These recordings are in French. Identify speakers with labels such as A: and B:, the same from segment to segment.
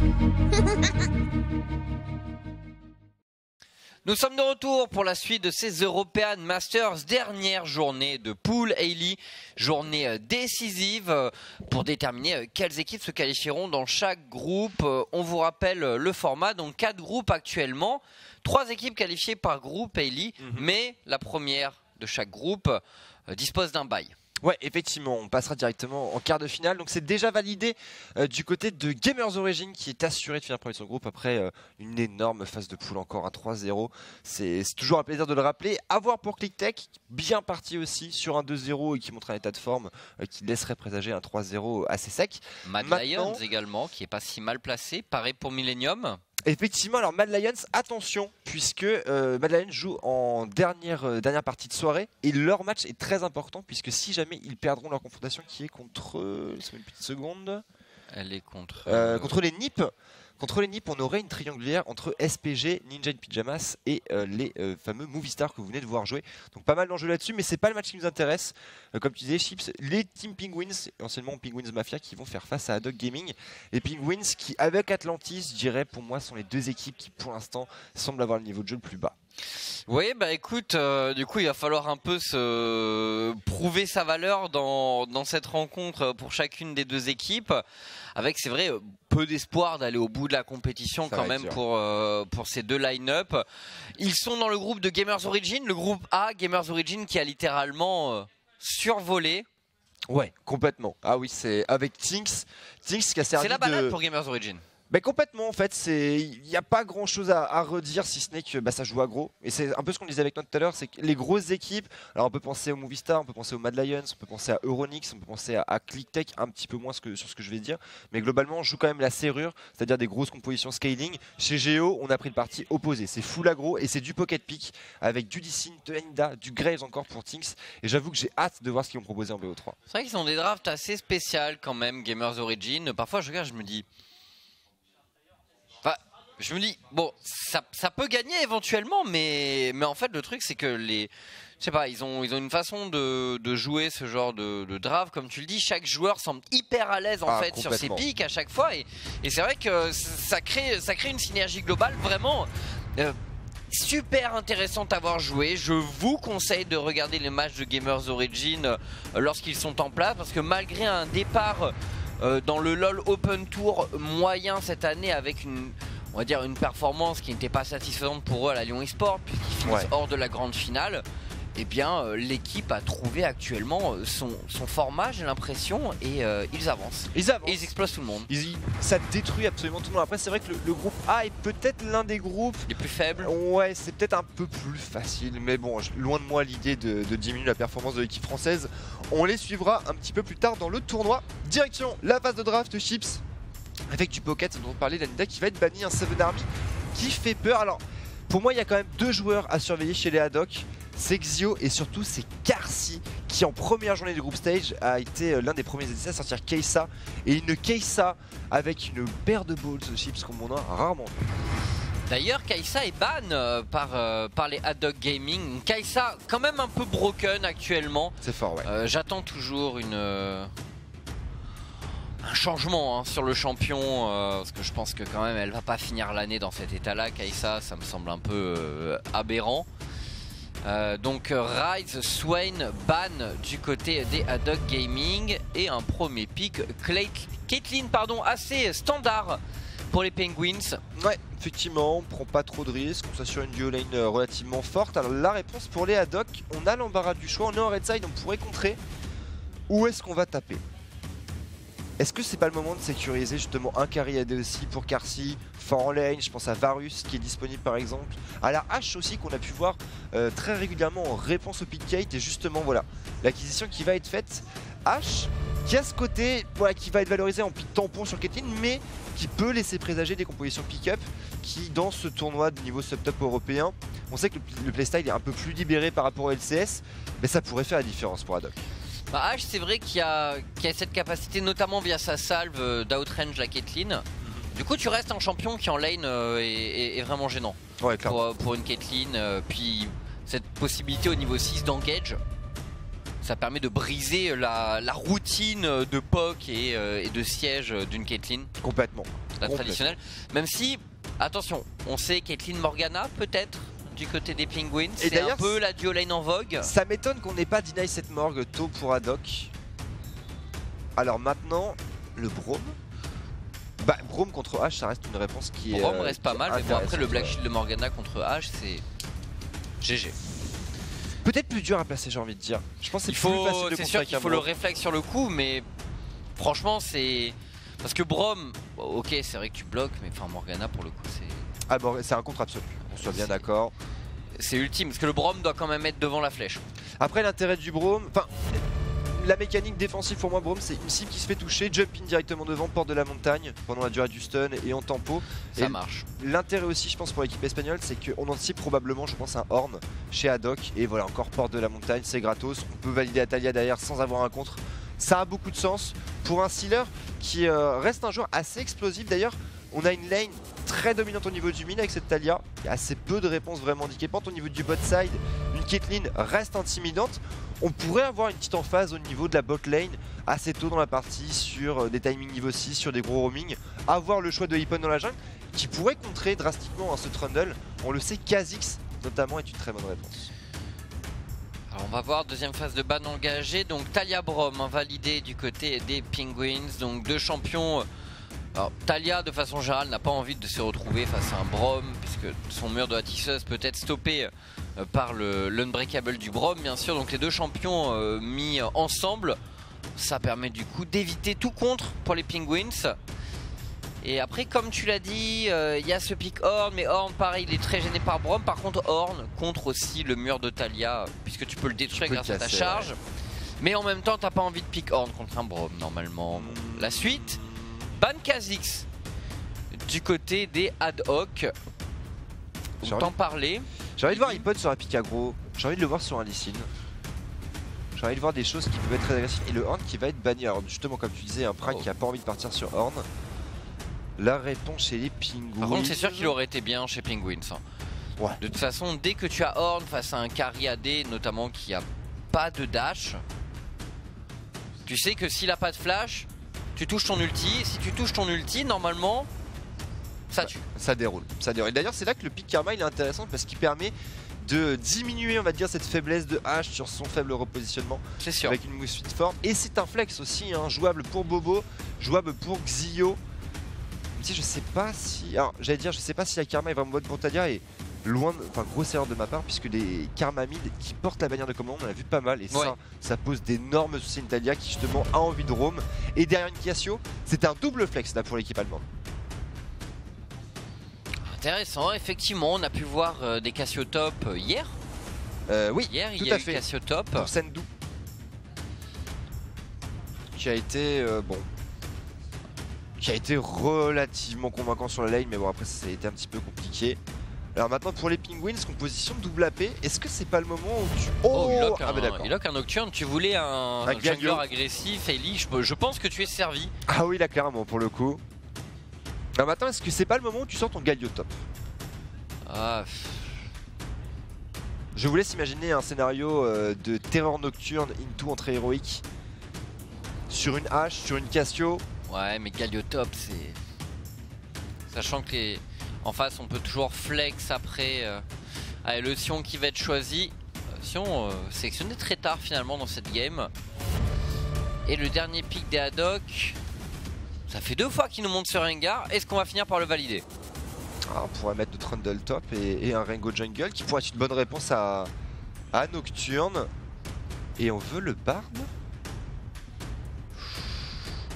A: Nous sommes de retour pour la suite de ces European Masters, dernière journée de pool Hailey, journée euh, décisive euh, pour déterminer euh, quelles équipes se qualifieront dans chaque groupe. On vous rappelle le format, donc quatre groupes actuellement, trois équipes qualifiées par groupe Hailey,
B: Mhm.
A: mais la première de chaque groupe dispose d'un bail.
B: Ouais, effectivement, on passera directement en quart de finale. Donc c'est déjà validé euh, du côté de Gamers Origin qui est assuré de finir premier de son groupe après euh, une énorme phase de poule encore, un 3-0. C'est toujours un plaisir de le rappeler. À voir pour ClickTech, bien parti aussi sur un 2-0 et qui montre un état de forme euh, qui laisserait présager un 3-0 assez sec.
A: Mad Lions également, qui est pas si mal placé. Pareil pour Millennium.
B: Effectivement, alors Mad Lions, attention, puisque euh, Mad Lions joue en dernière, euh, dernière partie de soirée et leur match est très important puisque si jamais ils perdront leur confrontation qui est contre. euh, une petite seconde.
A: Elle est contre.
B: Euh, contre les NIP. Contre les NIP, on aurait une triangulaire entre SPG, Ninja in Pyjamas et euh, les euh, fameux Movie Stars que vous venez de voir jouer. Donc pas mal d'enjeux là-dessus, mais c'est pas le match qui nous intéresse. Euh, comme tu disais, Chips, les Team Penguins, anciennement Penguins Mafia, qui vont faire face à Haddock Gaming. Les Penguins qui, avec Atlantis, je dirais pour moi, sont les deux équipes qui pour l'instant semblent avoir le niveau de jeu le plus bas.
A: Oui, bah écoute, du coup, il va falloir un peu se prouver sa valeur dans cette rencontre pour chacune des deux équipes. Avec, c'est vrai, peu d'espoir d'aller au bout de la compétition
B: Ça
A: quand même pour, euh, pour ces deux line-up. Ils sont dans le groupe de Gamers Origin, le groupe A, Gamers Origin, qui a littéralement euh, survolé.
B: Ouais, complètement. Ah oui, c'est avec Tinks. Tinks qui a servi
A: C'est la balade
B: de...
A: pour Gamers Origin.
B: Ben complètement en fait, il n'y a pas grand chose à, redire si ce n'est que bah, ça joue aggro. Et c'est un peu ce qu'on disait avec nous tout à l'heure, c'est que les grosses équipes, alors on peut penser au Movistar, on peut penser au Mad Lions, on peut penser à Euronix, on peut penser à, à ClickTech, un petit peu moins sur ce que je vais dire, mais globalement on joue quand même la serrure, c'est-à-dire des grosses compositions scaling. Chez Geo, on a pris le parti opposé, c'est full aggro et c'est du pocket pick avec du Dicin, de Enda, du Graves encore pour Tinks. Et j'avoue que j'ai hâte de voir ce qu'ils vont proposer en BO3.
A: C'est vrai qu'ils ont des drafts assez spéciales quand même, Gamers Origin. Parfois, je regarde, je me dis. Je me dis, bon, ça, ça peut gagner éventuellement, mais, mais en fait, le truc, c'est que les. Je sais pas, ils ont, ils ont une façon de, de jouer ce genre de, de draft, comme tu le dis. Chaque joueur semble hyper à l'aise en
B: Ah,
A: fait sur ses pics à chaque fois, et, et c'est vrai que ça crée, ça crée une synergie globale vraiment. euh, super intéressante à voir jouer. Je vous conseille de regarder les matchs de Gamers Origin euh, lorsqu'ils sont en place parce que malgré un départ euh, dans le LoL Open Tour moyen cette année avec une on va dire une performance qui n'était pas satisfaisante pour eux à la Lyon eSport puisqu'ils finissent
B: Ouais.
A: hors de la grande finale. Eh bien, euh, l'équipe a trouvé actuellement euh, son, son format, j'ai l'impression, et euh, ils avancent.
B: Ils avancent.
A: Et ils explosent tout le monde.
B: Ils- ça détruit absolument tout le monde. Après, c'est vrai que le, le groupe A est peut-être l'un des groupes.
A: Les plus faibles.
B: Ouais, c'est peut-être un peu plus facile, mais bon, je- loin de moi l'idée de, de diminuer la performance de l'équipe française. On les suivra un petit peu plus tard dans le tournoi. Direction la phase de draft Chips avec du pocket dont on parlait, l'Anida qui va être banni, un Seven Army qui fait peur. Alors, pour moi, il y a quand même deux joueurs à surveiller chez les Haddock. C'est Xio et surtout c'est Karsi qui en première journée du groupe stage a été euh, l'un des premiers essais à sortir Keisa et une Keisa avec une paire de balls de chips comme on a rarement vu.
A: D'ailleurs, Kaisa est ban euh, par, euh, par les Haddock Gaming. Kaisa, quand même un peu broken actuellement.
B: C'est fort, ouais.
A: Euh, J'attends toujours une, un changement hein, sur le champion. euh, parce que je pense que quand même, elle va pas finir l'année dans cet état-là. Kaisa, ça me semble un peu euh, aberrant. Euh, donc Rise, Swain, Ban du côté des Haddock Gaming et un premier pick Caitlyn pardon assez standard pour les Penguins.
B: Ouais, effectivement, on prend pas trop de risques, on s'assure une duo relativement forte. Alors la réponse pour les Haddock, on a l'embarras du choix, on est en red side, on pourrait contrer. Où est-ce qu'on va taper? Est-ce que c'est pas le moment de sécuriser justement un carry AD aussi pour Karsi, fort en lane, je pense à Varus qui est disponible par exemple, à la H aussi qu'on a pu voir euh, très régulièrement en réponse au pick Kate et justement voilà, l'acquisition qui va être faite. H qui a ce côté qui va être valorisé en pick tampon sur Caitlyn mais qui peut laisser présager des compositions pick-up qui dans ce tournoi de niveau sub-top européen, on sait que le, le playstyle est un peu plus libéré par rapport au LCS, mais ça pourrait faire la différence pour Haddock.
A: Bah, H, c'est vrai qu'il y, a qu'il y a cette capacité, notamment via sa salve euh, d'outrange la Caitlyn. Du coup, tu restes un champion qui en lane euh, est, est- est vraiment gênant
B: Ouais, clairement.
A: pour, euh, pour une Caitlyn. euh, puis cette possibilité au niveau 6 d'engage, ça permet de briser la, la routine de POC et, euh, et de siège d'une Caitlyn,
B: Complètement.
A: la
B: Complètement.
A: traditionnelle. Même si, attention, on sait Caitlyn Morgana peut-être? Du côté des Penguins. C'est un peu la duo lane en vogue.
B: Ça m'étonne qu'on n'ait pas deny cette morgue tôt pour Haddock. Alors maintenant, le Brome. Bah, Brome contre H, ça reste une réponse qui est.
A: Rome
B: euh,
A: reste pas mal, mais bon, après le Black. Shield de Morgana contre H, c'est GG.
B: Peut-être plus dur à placer, j'ai envie de dire. Je pense que c'est
A: Il
B: plus
A: faut,
B: facile de
A: c'est
B: contrer
A: sûr qu'il faut le
B: Brome.
A: réflexe sur le coup, mais franchement, c'est. Parce que Brom, ok, c'est vrai que tu bloques, mais enfin Morgana pour le coup, c'est.
B: Ah bon, c'est un contre absolu. On soit bien d'accord.
A: C'est ultime, parce que le Brom doit quand même être devant la flèche.
B: Après, l'intérêt du Brome. Enfin. La mécanique défensive pour moi, Brome, c'est une cible qui se fait toucher, jump in directement devant, porte de la montagne pendant la durée du stun et en tempo.
A: Ça
B: Et
A: marche.
B: L'intérêt aussi, je pense, pour l'équipe espagnole, c'est qu'on anticipe probablement, je pense, un Horn chez Haddock. Et voilà, encore porte de la montagne, c'est gratos. On peut valider Atalia derrière sans avoir un contre. Ça a beaucoup de sens pour un sealer qui euh, reste un joueur assez explosif. D'ailleurs, on a une lane très dominante au niveau du mid avec cette Talia. Il y a assez peu de réponses vraiment handicapantes au niveau du bot side. Une Caitlyn reste intimidante. On pourrait avoir une petite emphase au niveau de la bot lane assez tôt dans la partie sur euh, des timings niveau 6, sur des gros roaming. Avoir le choix de Hippon dans la jungle qui pourrait contrer drastiquement hein, ce Trundle. On le sait, Kha'Zix notamment est une très bonne réponse.
A: Alors on va voir deuxième phase de ban engagée. Donc Talia Brom hein, validé du côté des Penguins. Donc deux champions. Alors Talia de façon générale n'a pas envie de se retrouver face à un Brom puisque son mur de la tisseuse peut être stoppé euh, par le l'unbreakable du Brom bien sûr. Donc les deux champions euh, mis ensemble, ça permet du coup d'éviter tout contre pour les Penguins. Et après, comme tu l'as dit, euh, il y a ce pic Horn, mais Horn, pareil, il est très gêné par Brom. Par contre, Horn contre aussi le mur de Talia, puisque tu peux le détruire
B: peux
A: grâce à ta charge. Mais en même temps, t'as pas envie de pick Horn contre un Brom, normalement. Bon, La suite, Ban Kha'Zix du côté des ad hoc. On t'en parlait.
B: J'ai envie de voir Hippon sur un pic aggro. J'ai envie de le voir sur un. J'ai envie de voir des choses qui peuvent être très agressives. Et le Horn qui va être banni. Alors, justement, comme tu disais, un Prague
A: Oh.
B: qui a pas envie de partir sur Horn. La réponse chez les Penguins.
A: Par contre, c'est sûr qu'il aurait été bien chez Penguins. hein.
B: Ouais.
A: De toute façon, dès que tu as Horn face à un carry AD, notamment qui a pas de dash, tu sais que s'il a pas de flash, tu touches ton ulti. Si tu touches ton ulti, normalement, ça tue.
B: Ça déroule, ça déroule. Et d'ailleurs, c'est là que le pic karma il est intéressant parce qu'il permet de diminuer, on va dire, cette faiblesse de H sur son faible repositionnement
A: C'est sûr.
B: avec une mousse suite forte. Et c'est un flex aussi, hein, jouable pour Bobo, jouable pour Xio. Même si je sais pas si. Alors, j'allais dire, je sais pas si la karma est vraiment bonne pour Talia et loin, de... enfin, grosse erreur de ma part, puisque les karma mid qui portent la bannière de commande, on en a vu pas mal. Et
A: Ouais.
B: ça, ça pose d'énormes soucis à une Talia qui justement a envie de roam. Et derrière une Cassio, c'est un double flex là pour l'équipe allemande.
A: Intéressant, effectivement, on a pu voir euh, des Cassiotop euh, hier.
B: Euh, oui,
A: Hier, il
B: tout
A: y a
B: à
A: eu
B: fait.
A: Cassiotop.
B: pour Sendou qui a été euh, bon qui a été relativement convaincant sur la lane mais bon après ça a été un petit peu compliqué alors maintenant pour les Penguins composition double AP est-ce que c'est pas le moment où tu
A: Oh, il lock,
B: ah
A: un,
B: bah d'accord
A: il lock un Nocturne. Tu voulais un,
B: Un
A: jungler
B: Galio.
A: agressif, Ellie. Je, je pense que tu es servi.
B: ah oui là clairement pour le coup alors maintenant est-ce que c'est pas le moment où tu sors ton Galio top
A: Ah,
B: je vous laisse imaginer un scénario euh, de terreur nocturne into entrée héroïque sur une hache sur une Cassio
A: ouais, mais Galiotop, c'est. Sachant que les... en face, on peut toujours flex après. euh, Allez, le Sion qui va être choisi. Euh, Sion euh, sélectionné très tard finalement dans cette game. Et le dernier pick des Haddock. Ça fait deux fois qu'il nous monte sur Rengar. Est-ce qu'on va finir par le valider?
B: Ah, on pourrait mettre de Trundle top et, un Rengo Jungle qui pourrait être une bonne réponse à, à Nocturne. Et on veut le Bard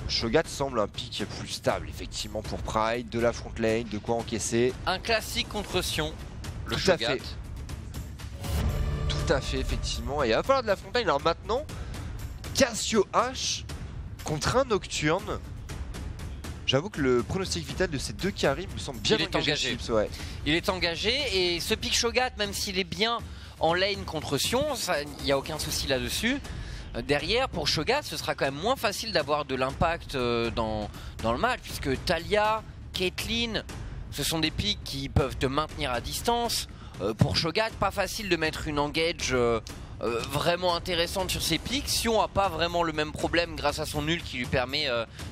B: Shogat semble un pick plus stable, effectivement, pour Pride, de la front lane, de quoi encaisser.
A: Un classique contre Sion. Le
B: Tout à
A: Shogat.
B: fait. Tout à fait, effectivement. Et il va falloir de la front lane. Alors maintenant, Cassio H contre un Nocturne. J'avoue que le pronostic vital de ces deux carries me semble bien
A: Il est
B: engagé.
A: engagé.
B: Chips, ouais.
A: Il est engagé et ce pick Shogat, même s'il est bien en lane contre Sion, il n'y a aucun souci là-dessus. Euh, Derrière, pour Shogat, ce sera quand même moins facile d'avoir de l'impact euh, dans, le match, puisque Talia, Caitlyn, ce sont des picks qui peuvent te maintenir à distance. Euh, pour Shogat, pas facile de mettre une engage vraiment intéressante sur ses pics. Sion a pas vraiment le même problème grâce à son nul qui lui permet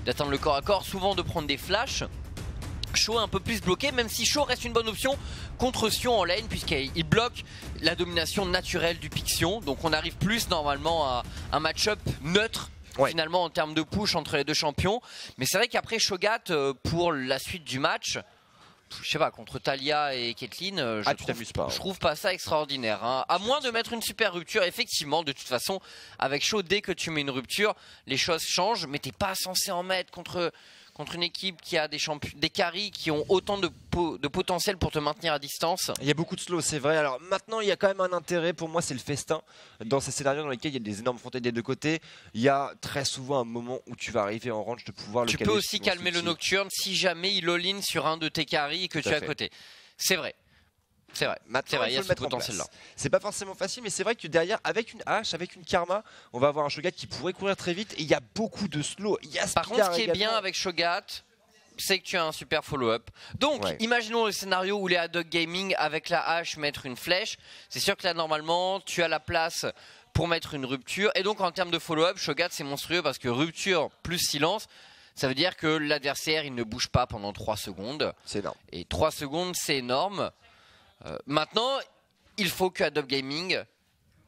A: d'atteindre le corps à corps, souvent de prendre des flashs. Shaw un peu plus bloqué, même si Shaw reste une bonne option contre Sion en lane, puisqu'il bloque la domination naturelle du pic Sion. Donc on arrive plus normalement à un match-up neutre.
B: Ouais.
A: Finalement en termes de push entre les deux champions. Mais c'est vrai qu'après Shogat, euh, pour la suite du match, je sais pas, contre Talia et Kathleen, euh, je,
B: Ah,
A: je trouve pas ça extraordinaire. hein. À moins de mettre une super rupture, effectivement, de toute façon, avec Shaw, dès que tu mets une rupture, les choses changent, mais t'es pas censé en mettre contre, contre une équipe qui a des, champions, des carries qui ont autant de, po- de potentiel pour te maintenir à distance.
B: Il y a beaucoup de slow, c'est vrai. Alors maintenant, il y a quand même un intérêt pour moi, c'est le festin. Dans ces scénarios dans lesquels il y a des énormes frontières des deux côtés, il y a très souvent un moment où tu vas arriver en range de pouvoir
A: Tu
B: le
A: peux
B: caler
A: aussi calmer le nocturne si jamais il all-in sur un de tes carries et que
B: Tout
A: tu es à
B: fait.
A: côté. C'est vrai. C'est vrai.
B: Maintenant,
A: C'est vrai, il y
B: il
A: a ce potentiel-là.
B: C'est pas forcément facile, mais c'est vrai que derrière, avec une hache, avec une karma, on va avoir un Shogat qui pourrait courir très vite. Et il y a beaucoup de slow. Il y a
A: Par contre, ce qui est bien avec Shogat, c'est que tu as un super follow-up. Donc,
B: Ouais.
A: imaginons le scénario où les Haddock Gaming, avec la hache, mettre une flèche. C'est sûr que là, normalement, tu as la place pour mettre une rupture. Et donc, en termes de follow-up, Shogat, c'est monstrueux parce que rupture plus silence, ça veut dire que l'adversaire, il ne bouge pas pendant 3 secondes.
B: C'est énorme.
A: Et 3 secondes, c'est énorme. Euh, maintenant, il faut que Adobe Gaming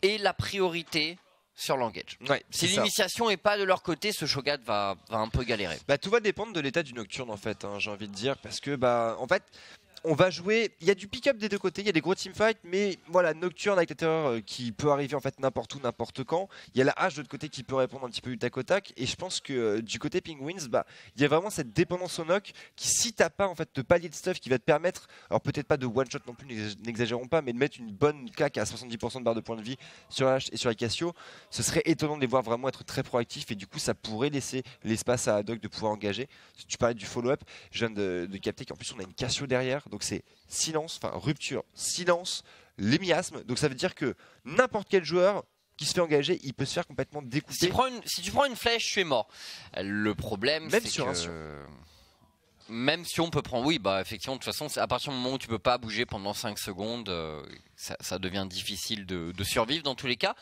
A: ait la priorité sur l'engage.
B: Ouais,
A: Si l'initiation est pas de leur côté, ce Shogat va, va un peu galérer.
B: Bah, tout va dépendre de l'état du nocturne en fait, hein, j'ai envie de dire, parce que bah en fait on va jouer, il y a du pick-up des deux côtés, il y a des gros teamfights, mais voilà, nocturne avec la terreur qui peut arriver en fait n'importe où, n'importe quand. Il y a la hache de l'autre côté qui peut répondre un petit peu du tac au tac, et je pense que euh, du côté Penguins, bah il y a vraiment cette dépendance au knock qui si t'as pas en fait de palier de stuff qui va te permettre, alors peut-être pas de one shot non plus, n'ex- n'exagérons pas, mais de mettre une bonne claque à 70% de barre de points de vie sur la hache et sur la Cassio, ce serait étonnant de les voir vraiment être très proactifs et du coup ça pourrait laisser l'espace à Haddock de pouvoir engager. Tu parlais du follow-up, je viens de, de capter qu'en plus on a une Cassio derrière, donc c'est silence, enfin rupture, silence, les miasmes, donc ça veut dire que n'importe quel joueur qui se fait engager, il peut se faire complètement
A: Si
B: découper.
A: tu, prends une, si tu prends une flèche, tu es mort. Le problème,
B: Même
A: c'est que...
B: un.
A: Même si on peut prendre, oui, bah effectivement, de toute façon, à partir du moment où tu peux pas bouger pendant 5 secondes, euh, ça, ça devient difficile de, de survivre dans tous les cas.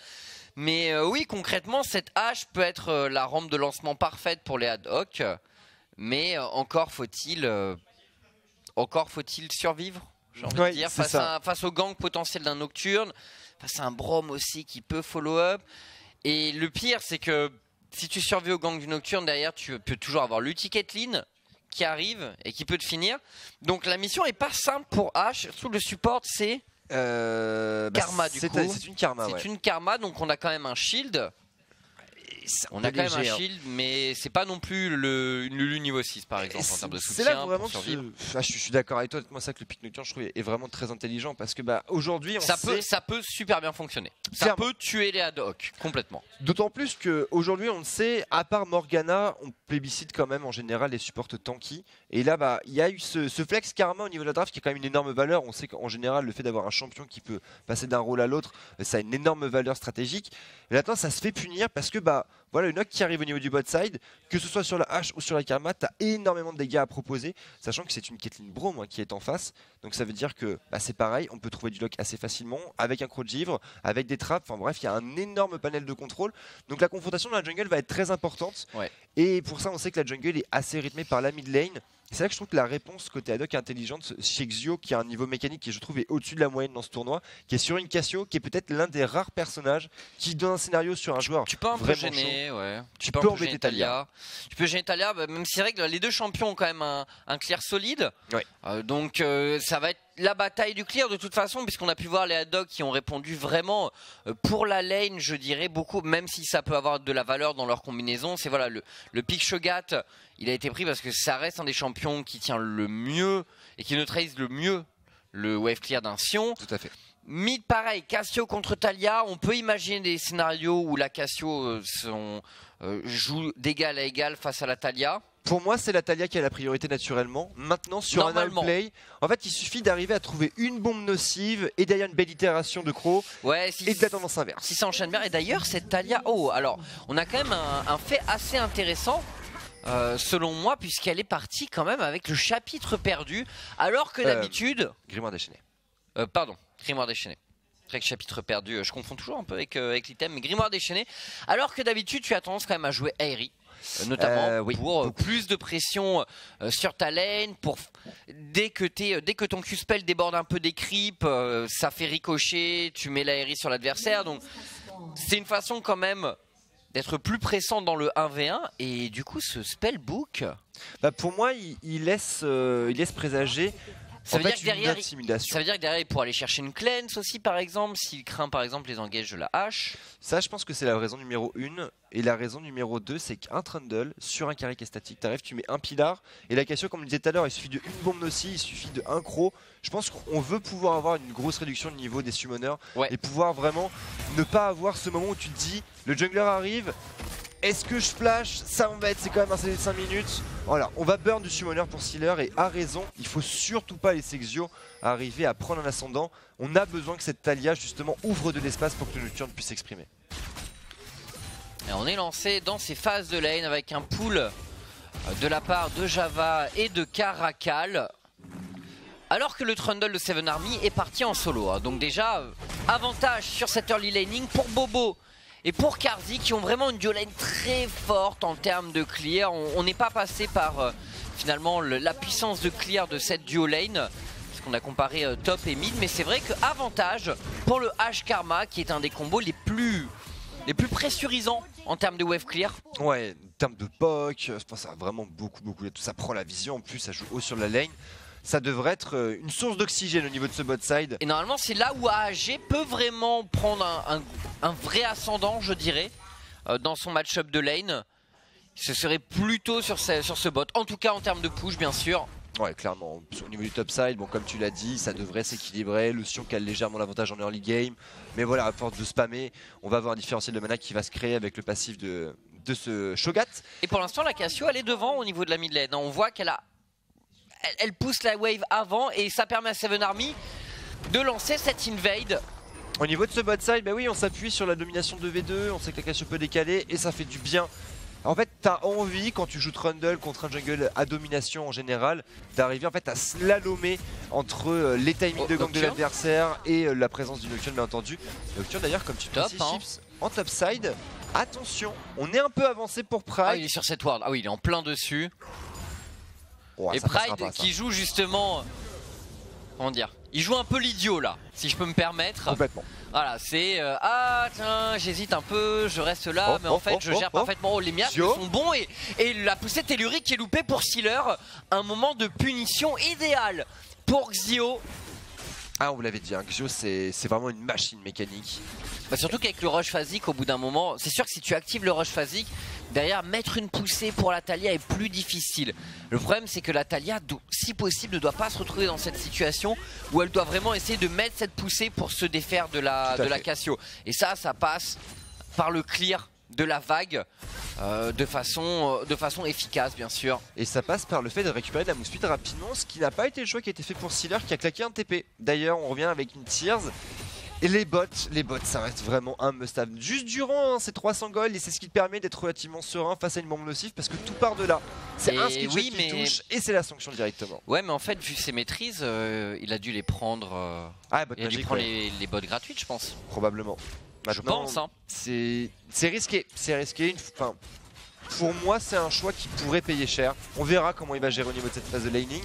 A: Mais euh, oui, concrètement, cette hache peut être euh, la rampe de lancement parfaite pour les ad hoc, mais encore faut-il, encore faut-il survivre, j'ai envie
B: Ouais,
A: de dire, face,
B: ça.
A: à- face au gang potentiel d'un nocturne, face à un Brom aussi qui peut follow-up. Et le pire, c'est que si tu survis au gang du nocturne, derrière, tu peux toujours avoir l'ulti Caitlyn qui arrive et qui peut te finir. Donc la mission est pas simple pour H. Surtout le support, c'est
B: Euh, bah,
A: Karma, du coup.
B: C'est une karma,
A: c'est
B: ouais.
A: une karma, donc on a quand même un shield.
B: C'est
A: On a quand même un shield, mais c'est pas non plus le, Lulu niveau 6 par exemple en termes de
B: c'est
A: soutien
B: là vraiment que
A: survivre.
B: ce- Ah, je, suis- d'accord avec toi. Moi, ça que le pic nocturne, je trouve, est vraiment très intelligent parce que bah aujourd'hui, on
A: Ça peut, ça peut super bien fonctionner. Ça peut tuer les ad hoc complètement.
B: D'autant plus qu'aujourd'hui, on le sait, à part Morgana, on plébiscite quand même en général les supports tanky. Et là, bah, il y a eu ce, flex karma au niveau de la draft qui a quand même une énorme valeur. On sait qu'en général, le fait d'avoir un champion qui peut passer d'un rôle à l'autre, ça a une énorme valeur stratégique. Et maintenant, ça se fait punir parce que bah, voilà, le knock qui arrive au niveau du bot side, que ce soit sur la hache ou sur la karma, tu as énormément de dégâts à proposer, sachant que c'est une Caitlyn Bro moi, qui est en face. Donc ça veut dire que bah, c'est pareil, on peut trouver du lock assez facilement avec un croc de givre, avec des trappes. Enfin bref, il y a un énorme panel de contrôle. Donc la confrontation dans la jungle va être très importante.
A: Ouais.
B: Et pour ça, on sait que la jungle est assez rythmée par la mid lane. C'est là que je trouve que la réponse côté Haddock est intelligente chez Xio, qui a un niveau mécanique qui, je trouve, est au-dessus de la moyenne dans ce tournoi, qui est sur une Cassio, qui est peut-être l'un des rares personnages qui, dans un scénario sur un joueur,
A: Tu peux un peu gêner, ouais. Tu,
B: peux
A: un peu
B: embêter
A: gêner
B: Talia.
A: Tu peux gêner Talia, bah, même si vrai les deux champions ont quand même un, un clear solide.
B: Ouais.
A: Euh, donc euh, ça va être la bataille du clear de toute façon, puisqu'on a pu voir les ad qui ont répondu vraiment euh, pour la lane, je dirais beaucoup, même si ça peut avoir de la valeur dans leur combinaison. C'est voilà le, le pick Shogat, il a été pris parce que ça reste un des champions qui tient le mieux et qui neutralise le mieux le wave clear d'un Sion.
B: tout à fait.
A: Mid pareil, Cassio contre Talia, on peut imaginer des scénarios où la Cassio euh, sont, euh, joue d'égal à égal face à la Talia.
B: Pour moi, c'est la Talia qui a la priorité naturellement. Maintenant, sur un outplay, en fait, il suffit d'arriver à trouver une bombe nocive et derrière une belle itération de Crow
A: Ouais, si,
B: et de la tendance inverse.
A: si ça enchaîne bien. Et d'ailleurs, cette Talia, oh, alors, on a quand même un, un fait assez intéressant. euh, selon moi, puisqu'elle est partie quand même avec le chapitre perdu, alors que
B: Euh.
A: d'habitude,
B: Grimoire déchaîné.
A: euh, pardon, Grimoire déchaîné. Chapitre perdu, je confonds toujours un peu avec, euh, avec l'item, mais Grimoire déchaîné. Alors que d'habitude, tu as tendance quand même à jouer Aerie. Euh, Notamment
B: Euh, oui,
A: pour euh,
B: beaucoup.
A: plus de pression sur ta lane, pour dès que, t'es- dès que ton Q-spell déborde un peu des creeps, ça fait ricocher, tu mets l'Aerie sur l'adversaire, donc c'est une façon quand même d'être plus pressant dans le 1v1 et du coup ce spellbook
B: Bah, pour moi, il, il laisse, euh, il laisse présager
A: ça veut
B: fait,
A: dire que derrière ça veut dire que derrière il pourra aller chercher une cleanse aussi par exemple s'il craint par exemple les engages de la hache
B: Ça, je pense que c'est la raison numéro 1. Et la raison numéro 2, c'est qu'un Trundle sur un carry qui est statique, t'arrives, tu mets un pilar. Et la Cassio, comme je disais tout à l'heure, il suffit de une bombe aussi, il suffit de un croc. Je pense qu'on veut pouvoir avoir une grosse réduction du niveau des summoners
A: Ouais.
B: et pouvoir vraiment ne pas avoir ce moment où tu te dis le jungler arrive. Est-ce que je flash Ça m'embête, c'est quand même un CD de 5 minutes. Voilà, on va burn du summoner pour Sealer et à raison, il faut surtout pas laisser Xio arriver à prendre un ascendant. On a besoin que cette Talia justement ouvre de l'espace pour que le Nocturne puisse s'exprimer.
A: et on est lancé dans ces phases de lane avec un pool de la part de Java et de Caracal alors que le Trundle de Seven Army est parti en solo hein. donc déjà euh, avantage sur cette early laning pour Bobo et pour Karzi qui ont vraiment une duo lane très forte en termes de clear on n'est pas passé par euh, finalement le- la puissance de clear de cette duo lane parce qu'on a comparé euh, top et mid mais c'est vrai que avantage pour le H Karma qui est un des combos les plus les plus pressurisants en termes de wave clear
B: Ouais, en termes de que ça a vraiment beaucoup, beaucoup. Ça prend la vision, en plus ça joue haut sur la lane. Ça devrait être euh, une source d'oxygène au niveau de ce bot side.
A: Et normalement, c'est là où AAG peut vraiment prendre un, un- un vrai ascendant, je dirais, euh, dans son match-up de lane. Ce serait plutôt sur ce, sur ce bot. En tout cas, en termes de push, bien sûr.
B: Ouais, clairement. Au niveau du top side, bon, comme tu l'as dit, ça devrait s'équilibrer. Le Sion qui a légèrement l'avantage en early game. Mais voilà, à force de spammer, on va avoir un différentiel de mana qui va se créer avec le passif de, de ce Shogat.
A: Et pour l'instant, la Cassio, elle est devant au niveau de la mid lane. On voit qu'elle a. Elle, elle pousse la wave avant et ça permet à Seven Army de lancer cette invade.
B: Au niveau de ce bot side, bah oui, on s'appuie sur la domination de V2, on sait que la Cassio peut décaler et ça fait du bien. En fait, t'as envie, quand tu joues Trundle contre un jungle à domination en général, d'arriver en fait à slalomer entre euh, les timings
A: Oh,
B: de gang de l'adversaire et euh, la présence du Nocturne, bien entendu. Nocturne d'ailleurs, comme tu
A: Top,
B: précises,
A: hein.
B: Chips, en top side, attention, on est un peu avancé pour
A: Ah,
B: Pride.
A: il est sur cette ward. Ah oui, il est en plein dessus.
B: Oh,
A: et Pride
B: pas,
A: qui joue justement. Comment dire Il joue un peu l'idiot là, si je peux me permettre.
B: Complètement.
A: Voilà, c'est euh, ah tiens, j'hésite un peu, je reste là,
B: Oh,
A: mais en
B: oh,
A: fait
B: oh,
A: je gère parfaitement. Oh, les
B: Zio.
A: sont bons et, et la poussée tellurique qui est loupée pour Sealer, un moment de punition idéal pour Xio.
B: Ah, on vous l'avait dit, hein, Xio, c'est vraiment une machine mécanique.
A: Bah, surtout qu'avec le rush phasique, au bout d'un moment, c'est sûr que si tu actives le rush phasique, derrière mettre une poussée pour la Talia est plus difficile. Le problème, c'est que la Talia, si possible, ne doit pas se retrouver dans cette situation où elle doit vraiment essayer de mettre cette poussée pour se défaire de la, de la. Cassio. Et ça, ça passe par le clear de la vague euh, de, façon, euh, de façon efficace, bien sûr.
B: Et ça passe par le fait de récupérer de la speed rapidement, ce qui n'a pas été le choix qui a été fait pour Sealer qui a claqué un TP. D'ailleurs, on revient avec une Tears. Et les bots, les bots, ça reste vraiment un must-have. Juste durant hein, ces 300 gold, et c'est ce qui te permet d'être relativement serein face à une bombe nocive parce que tout part de là. C'est un skill
A: oui,
B: qui
A: mais-
B: touche et c'est la sanction directement.
A: Ouais, mais en fait, vu ses maîtrises, euh, il a dû les prendre.
B: Ah,
A: il a dû prendre
B: ouais,
A: les, les bots gratuites, je pense.
B: probablement.
A: Je pense, hein.
B: c'est risqué, c'est risqué. Une- pour moi, c'est un choix qui pourrait payer cher. On verra comment il va gérer au niveau de cette phase de laning.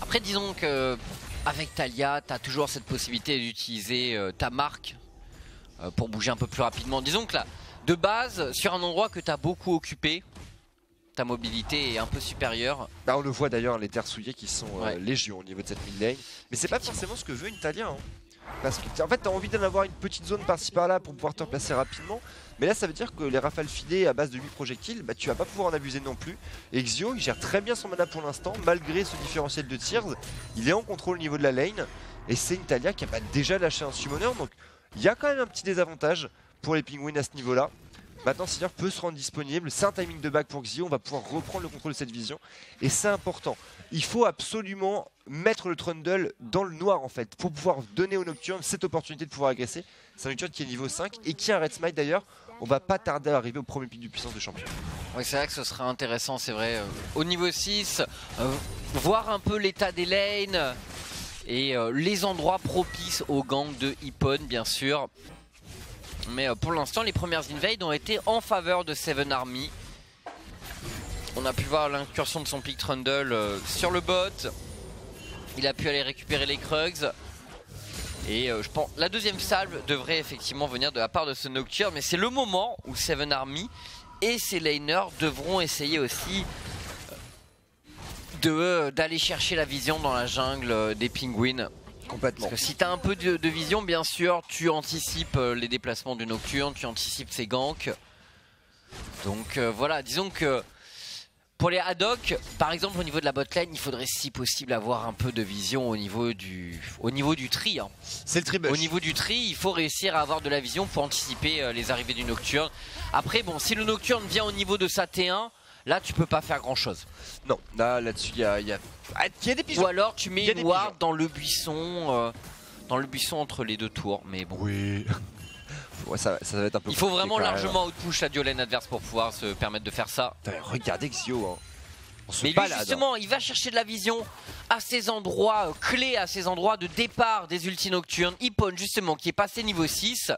A: Après, disons que avec Talia, tu as toujours cette possibilité d'utiliser euh, ta marque euh, pour bouger un peu plus rapidement. Disons que là, de base, sur un endroit que tu as beaucoup occupé, ta mobilité est un peu supérieure.
B: Bah, on le voit d'ailleurs, les terres souillées qui sont euh,
A: Ouais.
B: légion au niveau de cette mid lane. Mais c'est pas forcément ce que veut une Talia. hein. Parce que en fait, t'as envie d'en avoir une petite zone par-ci par-là pour pouvoir te replacer rapidement. Mais là, ça veut dire que les rafales filées à base de 8 projectiles, bah, tu vas pas pouvoir en abuser non plus. Et Xio, il gère très bien son mana pour l'instant, malgré ce différentiel de tiers. Il est en contrôle au niveau de la lane. Et c'est une qui a pas déjà lâché un summoner. Donc il y a quand même un petit désavantage pour les pingouins à ce niveau-là. Maintenant, Sealer peut se rendre disponible. C'est un timing de back pour Xio. On va pouvoir reprendre le contrôle de cette vision. Et c'est important. Il faut absolument mettre le Trundle dans le noir en fait pour pouvoir donner au Nocturne cette opportunité de pouvoir agresser. C'est un Nocturne qui est niveau 5 et qui a un Red Smite d'ailleurs. On va pas tarder à arriver au premier pic de puissance de champion.
A: Ouais, c'est vrai que ce serait intéressant, c'est vrai. euh, au niveau 6, euh, voir un peu l'état des lanes et euh, les endroits propices aux gangs de Hippon bien sûr. Mais pour l'instant les premières invades ont été en faveur de Seven Army. On a pu voir l'incursion de son pick Trundle sur le bot. Il a pu aller récupérer les Krugs. Et je pense la deuxième salve devrait effectivement venir de la part de ce Nocturne. Mais c'est le moment où Seven Army et ses laners devront essayer aussi de d'aller chercher la vision dans la jungle des pingouins.
B: Complètement.
A: Parce que si tu as un peu de, vision, bien sûr, tu anticipes euh, les déplacements du Nocturne, tu anticipes ses ganks. Donc euh, voilà, disons que pour les Haddock, par exemple au niveau de la botlane, il faudrait si possible avoir un peu de vision au niveau du, au niveau du tri. Hein.
B: C'est le tri
A: Au niveau du tri, il faut réussir à avoir de la vision pour anticiper euh, les arrivées du Nocturne. Après, bon, si le Nocturne vient au niveau de sa T1, Là, tu peux pas faire grand chose.
B: Non, là, là-dessus, il y a, y, a... Ah, y a, des pigeons.
A: Ou alors, tu mets une ward dans le buisson, euh, dans le buisson entre les deux tours. Mais bon.
B: Oui. Ouais, ça, ça, va être un peu.
A: Il faut vraiment largement outpush la diolène adverse pour pouvoir se permettre de faire ça.
B: regardez Xio. Hein.
A: Mais lui justement, il va chercher de la vision à ces endroits euh, clés, à ces endroits de départ des ulti nocturnes. Hippon justement qui est passé niveau 6.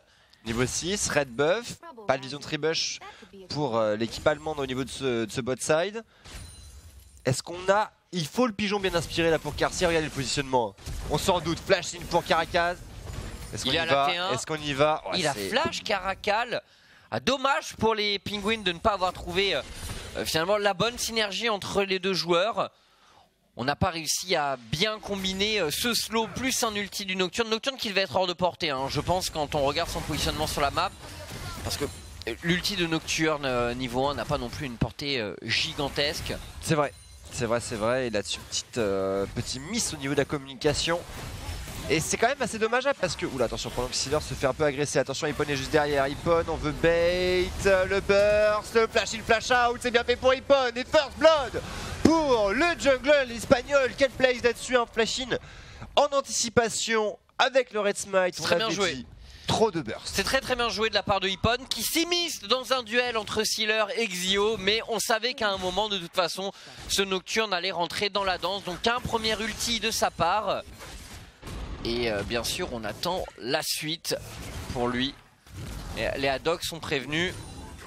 B: Niveau 6, red buff, pas de vision tribush pour euh, l'équipe allemande au niveau de ce, bot side. Est-ce qu'on a... Il faut le pigeon bien inspiré là pour Cartier, regardez le positionnement. On s'en doute, flash in pour Caracal.
A: Est-ce qu'on y, va
B: Est-ce qu'on y va
A: Il a flash Caracal. Ah, dommage pour les Penguins de ne pas avoir trouvé euh, euh, finalement la bonne synergie entre les deux joueurs. On n'a pas réussi à bien combiner ce slow plus un ulti du Nocturne. Nocturne qui va être hors de portée, hein, je pense, quand on regarde son positionnement sur la map. Parce que L'ulti de Nocturne euh, niveau 1 n'a pas non plus une portée euh, gigantesque.
B: C'est vrai, c'est vrai, c'est vrai. Et là-dessus, petite, euh, petit miss au niveau de la communication. Et c'est quand même assez dommageable parce que... Oula, attention, pendant que Sealer se fait un peu agresser. Attention, Hippon est juste derrière. Hippon, on veut bait. Le burst, le flash in, flash out. C'est bien fait pour Hippon. Et first blood pour le jungler espagnol. Quel place là-dessus, un flash in en anticipation avec le Red Smite?
A: Très bien joué
B: trop de burst.
A: C'est très très bien joué de la part de Hippon qui s'immisce dans un duel entre Sealer et Xio mais on savait qu'à un moment de toute façon ce Nocturne allait rentrer dans la danse donc un premier ulti de sa part et euh, bien sûr on attend la suite pour lui les Haddock sont prévenus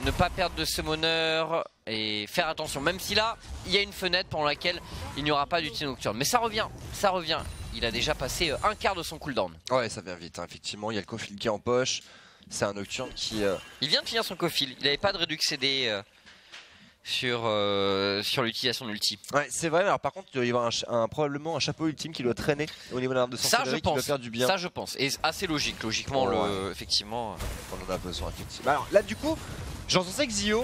A: ne pas perdre de summoner et faire attention même si là il y a une fenêtre pendant laquelle il n'y aura pas d'ulti Nocturne mais ça revient ça revient il a déjà passé euh, un quart de son cooldown.
B: Ouais, ça vient vite, hein. effectivement. Il y a le Kofil qui est en poche. C'est un Nocturne qui. Euh,
A: il vient de finir son Kofil. Il n'avait pas de Redux CD euh, sur, sur l'utilisation d'ulti.
B: Ouais, c'est vrai. Alors, par contre, il doit y avoir un, probablement un chapeau ultime qui doit traîner au niveau de l'arme de
A: ça, je pense.
B: qui faire du bien.
A: Ça, je pense. Et assez logique. Logiquement, le, effectivement.
B: On en a besoin, effectivement. Alors, là, du coup, j'en sais que Zio.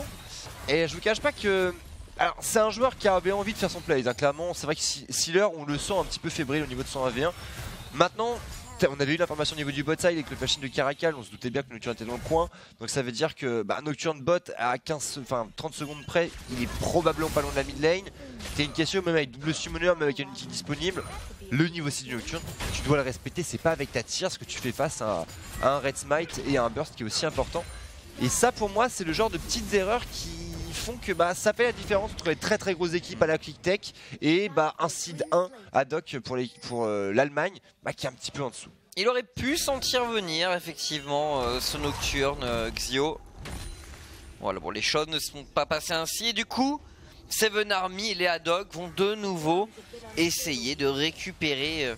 B: Et je vous cache pas que alors c'est un joueur qui avait envie de faire son play, hein. clairement c'est vrai que Sealer on le sent un petit peu fébrile au niveau de son AV1. Maintenant on avait eu l'information au niveau du bot side avec le machine de Caracal, on se doutait bien que Nocturne était dans le coin, donc ça veut dire que bah, Nocturne bot à 15, enfin 30 secondes près, il est probablement pas loin de la mid lane. C'est une question même avec double summoner, même avec une ulti disponible, le niveau aussi du Nocturne, tu dois le respecter, c'est pas avec ta tire que tu fais face à un Red Smite et à un burst qui est aussi important. Et ça pour moi c'est le genre de petites erreurs qui font que bah, ça fait la différence entre les très très grosses équipes à la Click Tech et bah, un seed 1 ad hoc pour euh, l'Allemagne pour bah, qui est un petit peu en dessous.
A: Il aurait pu sentir venir effectivement euh, ce Nocturne euh, Xio. Voilà, bon les choses ne sont pas passées ainsi et du coup Seven Army et les Haddock vont de nouveau essayer de récupérer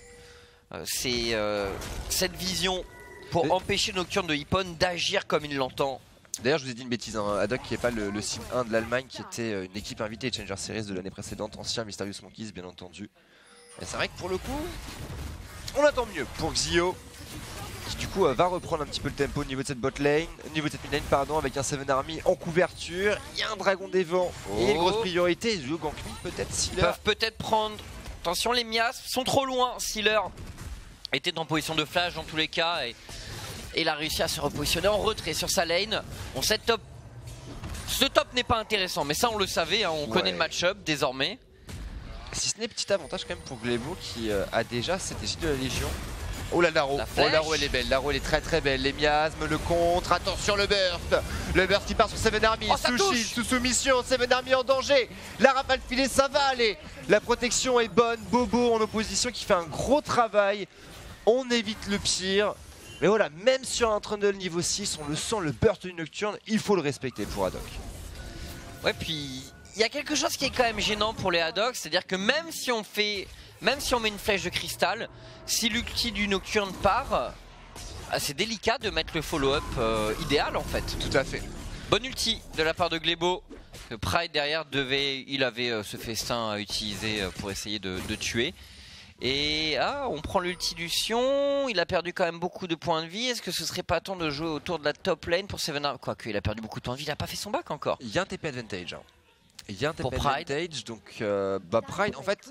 A: cette vision pour empêcher Nocturne de Hippon d'agir comme il l'entend
B: D'ailleurs, je vous ai dit une bêtise, hein. Haddock qui n'est pas le, le 1 de l'Allemagne, qui était euh, une équipe invitée Changer Series de l'année précédente, ancien Mysterious Monkeys, bien entendu. Et c'est vrai que pour le coup, on attend mieux pour Xio, qui du coup euh, va reprendre un petit peu le tempo au niveau de cette bot lane, au niveau de cette mid lane, pardon, avec un Seven Army en couverture. Il y a un Dragon des Vents et une grosse oh. priorité, le gank peut-être Sealer.
A: Ils peuvent peut-être prendre. Attention, les Mias sont trop loin. Sealer était en position de flash dans tous les cas. Et et il a réussi à se repositionner en retrait sur sa lane. On sait top. Ce top n'est pas intéressant, mais ça on le savait, hein, on connaît le match-up désormais.
B: Si ce n'est petit avantage quand même pour Glebo qui euh, a déjà cette issue de la Légion. Oh là la roue,
A: La
B: oh la roue elle est belle, la roue elle est très très belle, les miasmes, le contre, attention le burst. Le burst qui part sur Seven Army,
A: Oh,
B: sous shield, sous soumission, Seven Army en danger. La rafale filée, ça va aller. La protection est bonne, Bobo en opposition qui fait un gros travail, on évite le pire. Mais voilà, même sur un Trundle niveau 6, on le sent, le burst du Nocturne, il faut le respecter pour Haddock.
A: Ouais, puis il y a quelque chose qui est quand même gênant pour les Haddock, c'est-à-dire que même si on fait, même si on met une flèche de cristal, si l'ulti du Nocturne part, ah, c'est délicat de mettre le follow-up euh, idéal en fait.
B: Tout à fait.
A: Bon ulti de la part de Glebo. que Pride derrière devait, il avait euh, ce festin à utiliser euh, pour essayer de, de tuer. Et ah, on prend l'ulti du Sion, il a perdu quand même beaucoup de points de vie. Est-ce que ce serait pas temps de jouer autour de la top lane pour Seven Arm Quoique, il a perdu beaucoup de points de vie, il a pas fait son bac encore.
B: Il y a un TP advantage. hein. Il y a un TP
A: Pour Pride.
B: advantage, donc euh, bah Pride, en fait,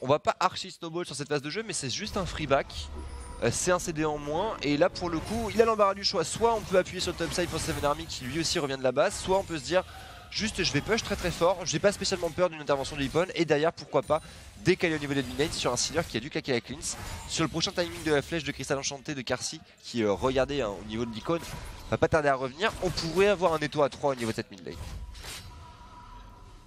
B: on va pas archi snowball sur cette phase de jeu, mais c'est juste un free back. Euh, c'est un CD en moins, et là pour le coup, il a l'embarras du choix. Soit on peut appuyer sur le top side pour Seven Army qui lui aussi revient de la base, soit on peut se dire juste je vais push très très fort, j'ai pas spécialement peur d'une intervention de Hippon, et derrière pourquoi pas décaler au niveau de l'eliminate sur un sealer qui a dû claquer la cleanse. Sur le prochain timing de la flèche de cristal enchanté de Carcy, qui euh, regardez hein, au niveau de l'icône, va pas tarder à revenir, on pourrait avoir un étau à 3 au niveau de cette mid lane.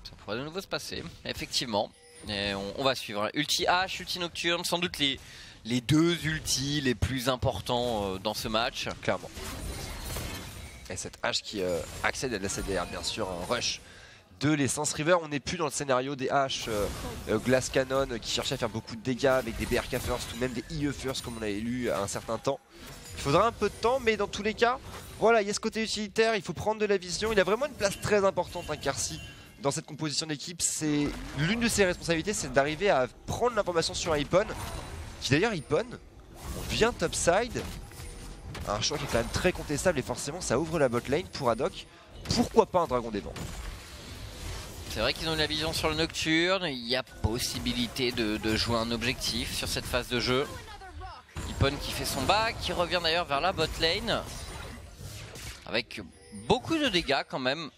A: Ça pourrait de nouveau se passer, effectivement. Et on, on va suivre. Ulti H, Ulti Nocturne, sans doute les, les deux ultis les plus importants euh, dans ce match.
B: clairement. Et cette hache qui euh, accède à la CDR, bien sûr, un rush de l'essence River. On n'est plus dans le scénario des haches euh, euh, Glass Cannon qui cherchaient à faire beaucoup de dégâts avec des BRK First ou même des IE First comme on l'avait lu à un certain temps. Il faudra un peu de temps, mais dans tous les cas, voilà, il y a ce côté utilitaire, il faut prendre de la vision. Il a vraiment une place très importante, un Carcy, dans cette composition d'équipe. C'est l'une de ses responsabilités, c'est d'arriver à prendre l'information sur un Hippon, qui d'ailleurs Hippon, on vient topside, un choix qui est quand même très contestable et forcément ça ouvre la bot lane pour Haddock. Pourquoi pas un dragon des vents
A: C'est vrai qu'ils ont eu la vision sur le Nocturne. Il y a possibilité de, de jouer un objectif sur cette phase de jeu. Hippon qui fait son bac, qui revient d'ailleurs vers la bot lane. Avec beaucoup de dégâts quand même.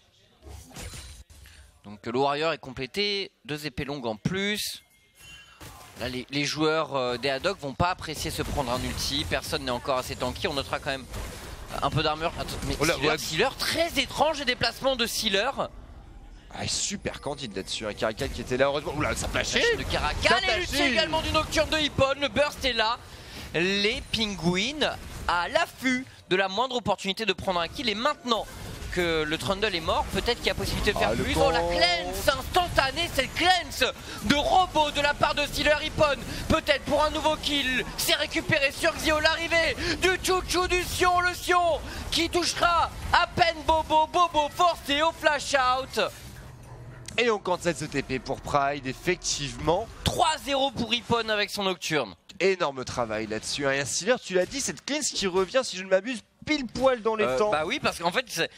A: Donc le Warrior est complété, deux épées longues en plus. Là, les, les joueurs euh, des Haddock vont pas apprécier se prendre un ulti. Personne n'est encore assez tanky. On notera quand même un peu d'armure. Mais
B: Oh là,
A: Sealer,
B: ouais.
A: Sealer, très étrange les déplacements de Sealer.
B: Ah, super candide là-dessus, un Caracal qui était là heureusement. Oula, ça flashait
A: de Caracal et l'ulti également du Nocturne de Hippon. Le burst est là. Les Penguins à l'affût de la moindre opportunité de prendre un kill. Et maintenant que le Trundle est mort, peut-être qu'il y a possibilité de faire
B: Ah,
A: plus. Oh la cleanse instantanée, cette cleanse de robot de la part de Steeler Hippon. Peut-être pour un nouveau kill. C'est récupéré sur Xio l'arrivée du chouchou du Sion. Le Sion qui touchera à peine Bobo. Bobo forcé au flash out.
B: Et on cancelle ce TP pour Pride, effectivement.
A: 3-0 pour Hippon avec son Nocturne.
B: Énorme travail là-dessus. hein. Et un Stealer, tu l'as dit, cette cleanse qui revient, si je ne m'abuse, pile poil dans les
A: Euh,
B: temps.
A: Bah oui, parce qu'en fait, c'est-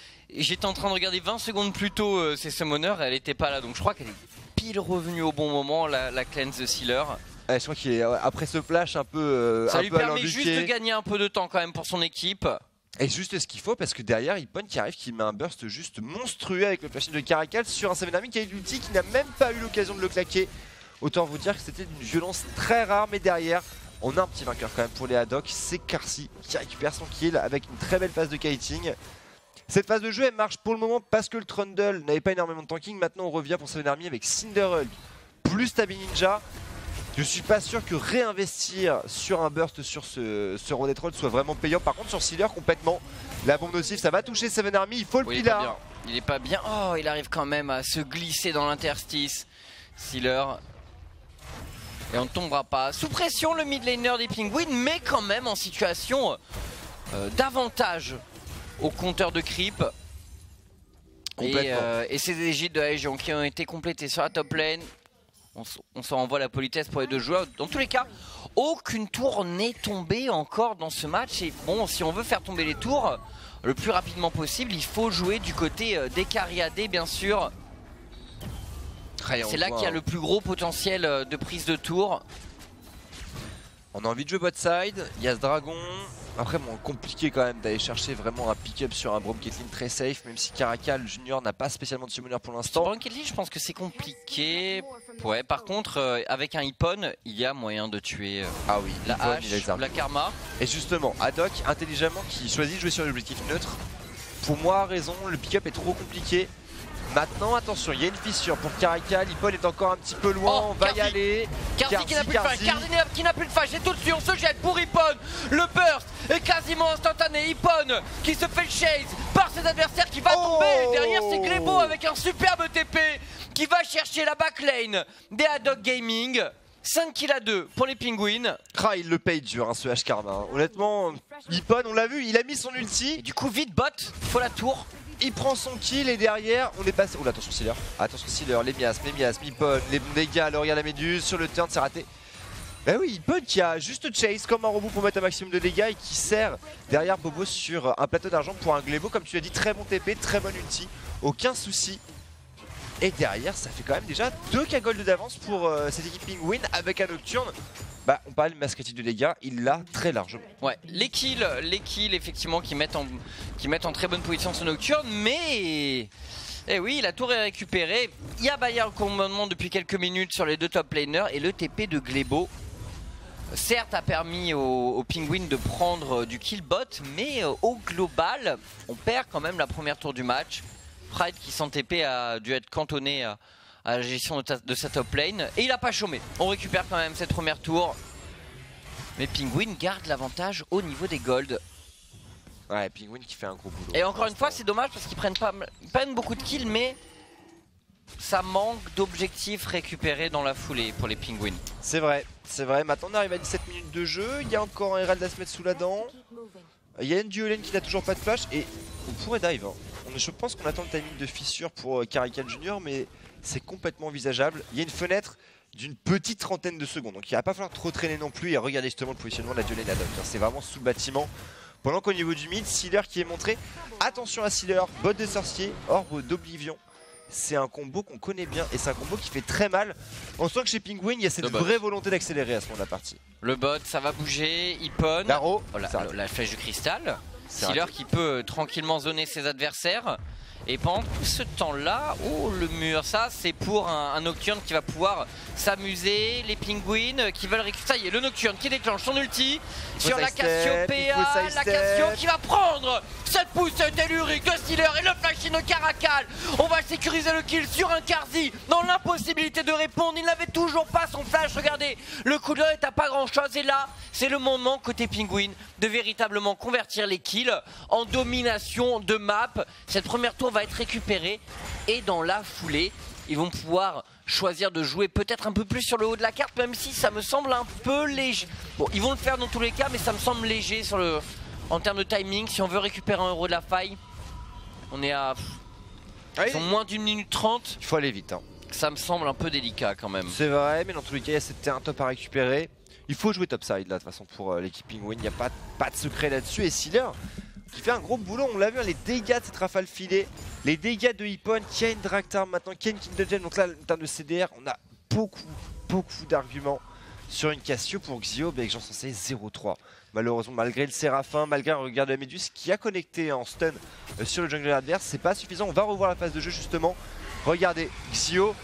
A: j'étais en train de regarder 20 secondes plus tôt euh, ces summoners et elle était pas là. Donc je crois qu'elle est pile revenue au bon moment, la, la cleanse de Sealer.
B: Ouais, je crois qu'il est, ouais, après ce flash un peu, euh,
A: Ça
B: un
A: lui
B: peu
A: permet juste de gagner un peu de temps quand même pour son équipe.
B: Et juste ce qu'il faut parce que derrière Hippon qui arrive qui met un burst juste monstrueux avec le flashing de Caracal sur un 7 Army qui a eu l'ulti qui n'a même pas eu l'occasion de le claquer. Autant vous dire que c'était d'une violence très rare mais derrière on a un petit vainqueur quand même pour les Haddock, c'est Carcy qui récupère son kill avec une très belle phase de kiting. Cette phase de jeu elle marche pour le moment parce que le Trundle n'avait pas énormément de tanking. Maintenant on revient pour 7 Army avec Cinderhulk plus Tabi Ninja. Je suis pas sûr que réinvestir sur un burst sur ce, ce Troll soit vraiment payant. Par contre sur Sealer complètement, la bombe nocive ça va toucher Seven Army, il faut le
A: Oui, il est pas bien.
B: pilar.
A: Il est pas bien. Oh, il arrive quand même à se glisser dans l'interstice. Sealer. Et on ne tombera pas. Sous pression, le mid laner des Penguins, mais quand même en situation euh, d'avantage au compteur de creep. Et, euh, et ces égides de la Légion qui ont été complétées sur la top lane. On, s'en envoie la politesse pour les deux joueurs. Dans tous les cas, aucune tour n'est tombée encore dans ce match. Et bon, si on veut faire tomber les tours le plus rapidement possible, il faut jouer du côté euh, des Cariadés, bien sûr. C'est là qu'il y a
B: hein.
A: le plus gros potentiel euh, de prise de tour.
B: On a envie de jouer bot side, il y a ce dragon. Après bon compliqué quand même d'aller chercher vraiment un pick-up sur un Caitlyn très safe, même si Caracal Junior n'a pas spécialement de summoner pour l'instant.
A: Caitlyn, je pense que c'est compliqué. Ouais, par contre, euh, avec un Hippon, il y a moyen de tuer euh,
B: Ah oui,
A: la
B: Hippon,
A: hache, karma.
B: Et justement, Haddock, intelligemment, qui choisit de jouer sur l'objectif neutre, pour moi a raison, le pick-up est trop compliqué. Maintenant, attention, il y a une fissure pour Caracal, Hippon est encore un petit peu loin,
A: Oh,
B: on va y aller.
A: Karzi qui n'a plus de.
B: Karzi
A: n'a- qui n'a plus de flash, et tout de suite on se jette pour Hippon. Le burst est quasiment instantané. Hippon qui se fait chase par ses adversaires qui va
B: Oh
A: tomber. Et derrière c'est Glebo avec un superbe TP qui va chercher la backlane des Haddock Gaming. 5 kills à 2 pour les Penguins.
B: Ah, il le paye dur, hein, ce H Karma. hein. Honnêtement, Hippon, on l'a vu, il a mis son
A: Et
B: ulti,
A: du coup vite bot, faut la tour.
B: il prend son kill et derrière, on est passé. Oh là, attention, Sealer. Attention, Sealer, les miasmes, les miasmes, Hippon, les dégâts, alors regarde la méduse, sur le turn, c'est raté. Bah oui, Hippon qui a juste chase comme un robot pour mettre un maximum de dégâts et qui sert derrière Bobo sur un plateau d'argent pour un Glebo. Comme tu l'as dit, très bon TP, très bon ulti, aucun souci. Et derrière, ça fait quand même déjà 2 cagoles d'avance pour euh, cette équipe Penguin avec un Nocturne. Bah, on parle critique de dégâts, il l'a très largement.
A: Ouais, les kills, les kills effectivement qui mettent en, qui mettent en très bonne position ce Nocturne, mais... Eh oui, la tour est récupérée. Il y a Bayard commandement depuis quelques minutes sur les deux top laners et le TP de Glebo. Certes, a permis aux, aux Penguins de prendre euh, du kill bot, mais euh, au global, on perd quand même la première tour du match. Pride qui sans TP a dû être cantonné à, à la gestion de, sa top lane et il a pas chômé. On récupère quand même cette première tour. Mais Penguin garde l'avantage au niveau des golds.
B: Ouais, Penguin qui fait un gros boulot.
A: Et encore une fois, c'est dommage parce qu'ils prennent pas prennent beaucoup de kills, mais ça manque d'objectifs récupérés dans la foulée pour les Penguins.
B: C'est vrai, c'est vrai. Maintenant, on arrive à 17 minutes de jeu. Il y a encore un Herald à se mettre sous la dent. Il y a une duolane qui n'a toujours pas de flash et on pourrait dive. hein. Je pense qu'on attend le timing de fissure pour euh, Caracal Junior, mais c'est complètement envisageable. Il y a une fenêtre d'une petite trentaine de secondes, donc il va pas falloir trop traîner non plus et regarder justement le positionnement de la duolane Haddock. hein. C'est vraiment sous le bâtiment. Pendant qu'au niveau du mid, Sealer qui est montré. Attention à Sealer, botte de sorcier, orbe d'oblivion. C'est un combo qu'on connaît bien et c'est un combo qui fait très mal. On sent que chez Penguin, il y a cette vraie volonté d'accélérer à ce moment de la partie.
A: Le bot, ça va bouger, Hippon.
B: Darrow,
A: Oh, la,
B: raté.
A: la flèche du cristal.
B: C'est
A: Sealer qui peut tranquillement zoner ses adversaires. Et pendant tout ce temps-là, oh le mur, ça c'est pour un, un Nocturne qui va pouvoir s'amuser. Les Penguins euh, qui veulent récupérer. Ça y est, le Nocturne qui déclenche son ulti sur la
B: side
A: La. Cassio qui va prendre cette pousse tellurique de Stealer et le flash in de Caracal. On va sécuriser le kill sur un Karzi dans l'impossibilité de répondre. Il n'avait toujours pas son flash. Regardez, le coup d'œil à pas grand chose. Et là, c'est le moment côté Penguin de véritablement convertir les kills en domination de map. Cette première tour va être récupérée et dans la foulée, ils vont pouvoir choisir de jouer peut-être un peu plus sur le haut de la carte, même si ça me semble un peu léger. Bon, ils vont le faire dans tous les cas, mais ça me semble léger sur le, en termes de timing. Si on veut récupérer un euro de la faille, on est à ils sont moins d'une minute trente.
B: Il faut aller vite. hein.
A: Ça me semble un peu délicat quand même.
B: C'est vrai, mais dans tous les cas, cette terrain top à récupérer. Il faut jouer topside là, de toute façon, pour euh, l'équipe Penguin. Il n'y a pas, pas de secret là-dessus. Et Sealer qui fait un gros boulot, on l'a vu, hein, les dégâts de cette rafale filée, les dégâts de Hippon, qui a une Draktar maintenant, qui a une Gem. Donc là, en termes de CDR, on a beaucoup, beaucoup d'arguments sur une Cassio pour Xio, mais avec j'en censé 0-3. Malheureusement, malgré le Séraphin, malgré un regard de la Méduse qui a connecté en stun euh, sur le jungler adverse, c'est pas suffisant. On va revoir la phase de jeu justement. Regardez, Xio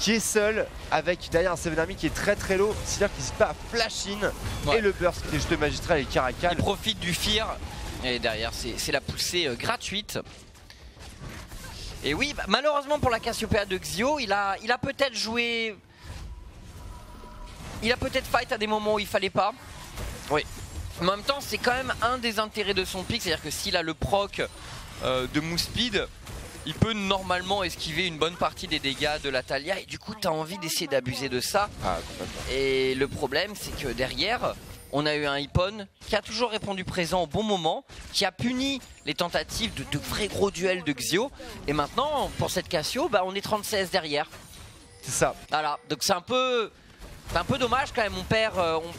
B: qui est seul avec derrière un 7 Army qui est très très low. C'est-à-dire qu'il n'hésite pas à flash in
A: Ouais.
B: et le burst qui est juste magistral et Caracal.
A: Il profite du fear. Et derrière, c'est la poussée euh, gratuite. Et oui, bah, malheureusement pour la Cassiopeia de Xio, il a, il a peut-être joué. Il a peut-être fight à des moments où il fallait pas.
B: Oui.
A: Mais en même temps, c'est quand même un des intérêts de son pick. C'est-à-dire que s'il a le proc euh, de Move Speed, il peut normalement esquiver une bonne partie des dégâts de la Talia. Et du coup, tu as envie d'essayer d'abuser de ça.
B: Ah, complètement.
A: Et le problème, c'est que derrière, on a eu un Hippon qui a toujours répondu présent au bon moment, qui a puni les tentatives de, de vrais gros duels de Xio. Et maintenant, pour cette Cassio, bah, on est 36 derrière.
B: C'est ça.
A: Voilà, donc c'est un peu, c'est un peu dommage quand même. On perd, euh, on-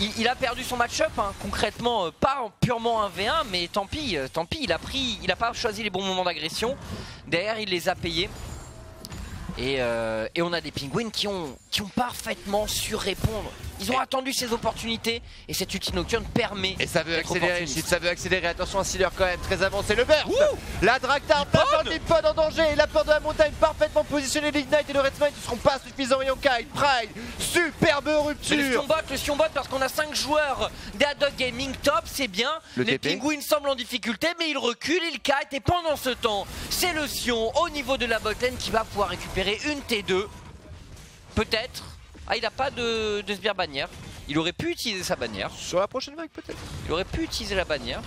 A: il, il a perdu son match-up hein, concrètement, euh, pas en purement un v 1 mais tant pis, euh, tant pis. Il a pris, il a pas choisi les bons moments d'agression. Derrière, il les a payés. Et, et on a des pingouins qui ont, qui ont parfaitement su répondre. Ils ont attendu ces opportunités et cette ulti nocturne permet.
B: Et ça veut accélérer, ça veut accélérer. Attention, un Sealer quand même très avancé. Le burst
A: Ouh
B: La Draktar, pas de Nippon en danger. Et la peur de la montagne parfaitement positionnée. L'Ignite et le Red Smite ne seront pas suffisants. Yokai, Pride, superbe
A: C'est le
B: rupture.
A: Sionbot, le Sionbot parce qu'on a 5 joueurs d'Adog Gaming top, c'est bien.
B: Le
A: Les
B: TP.
A: pingouins semblent en difficulté, mais ils reculent, ils kite. Et pendant ce temps, c'est le Sion au niveau de la botlane qui va pouvoir récupérer une T2. Peut-être. Ah, il n'a pas de, de sbire bannière. Il aurait pu utiliser sa bannière.
B: Sur la prochaine vague, peut-être.
A: Il aurait pu utiliser la bannière.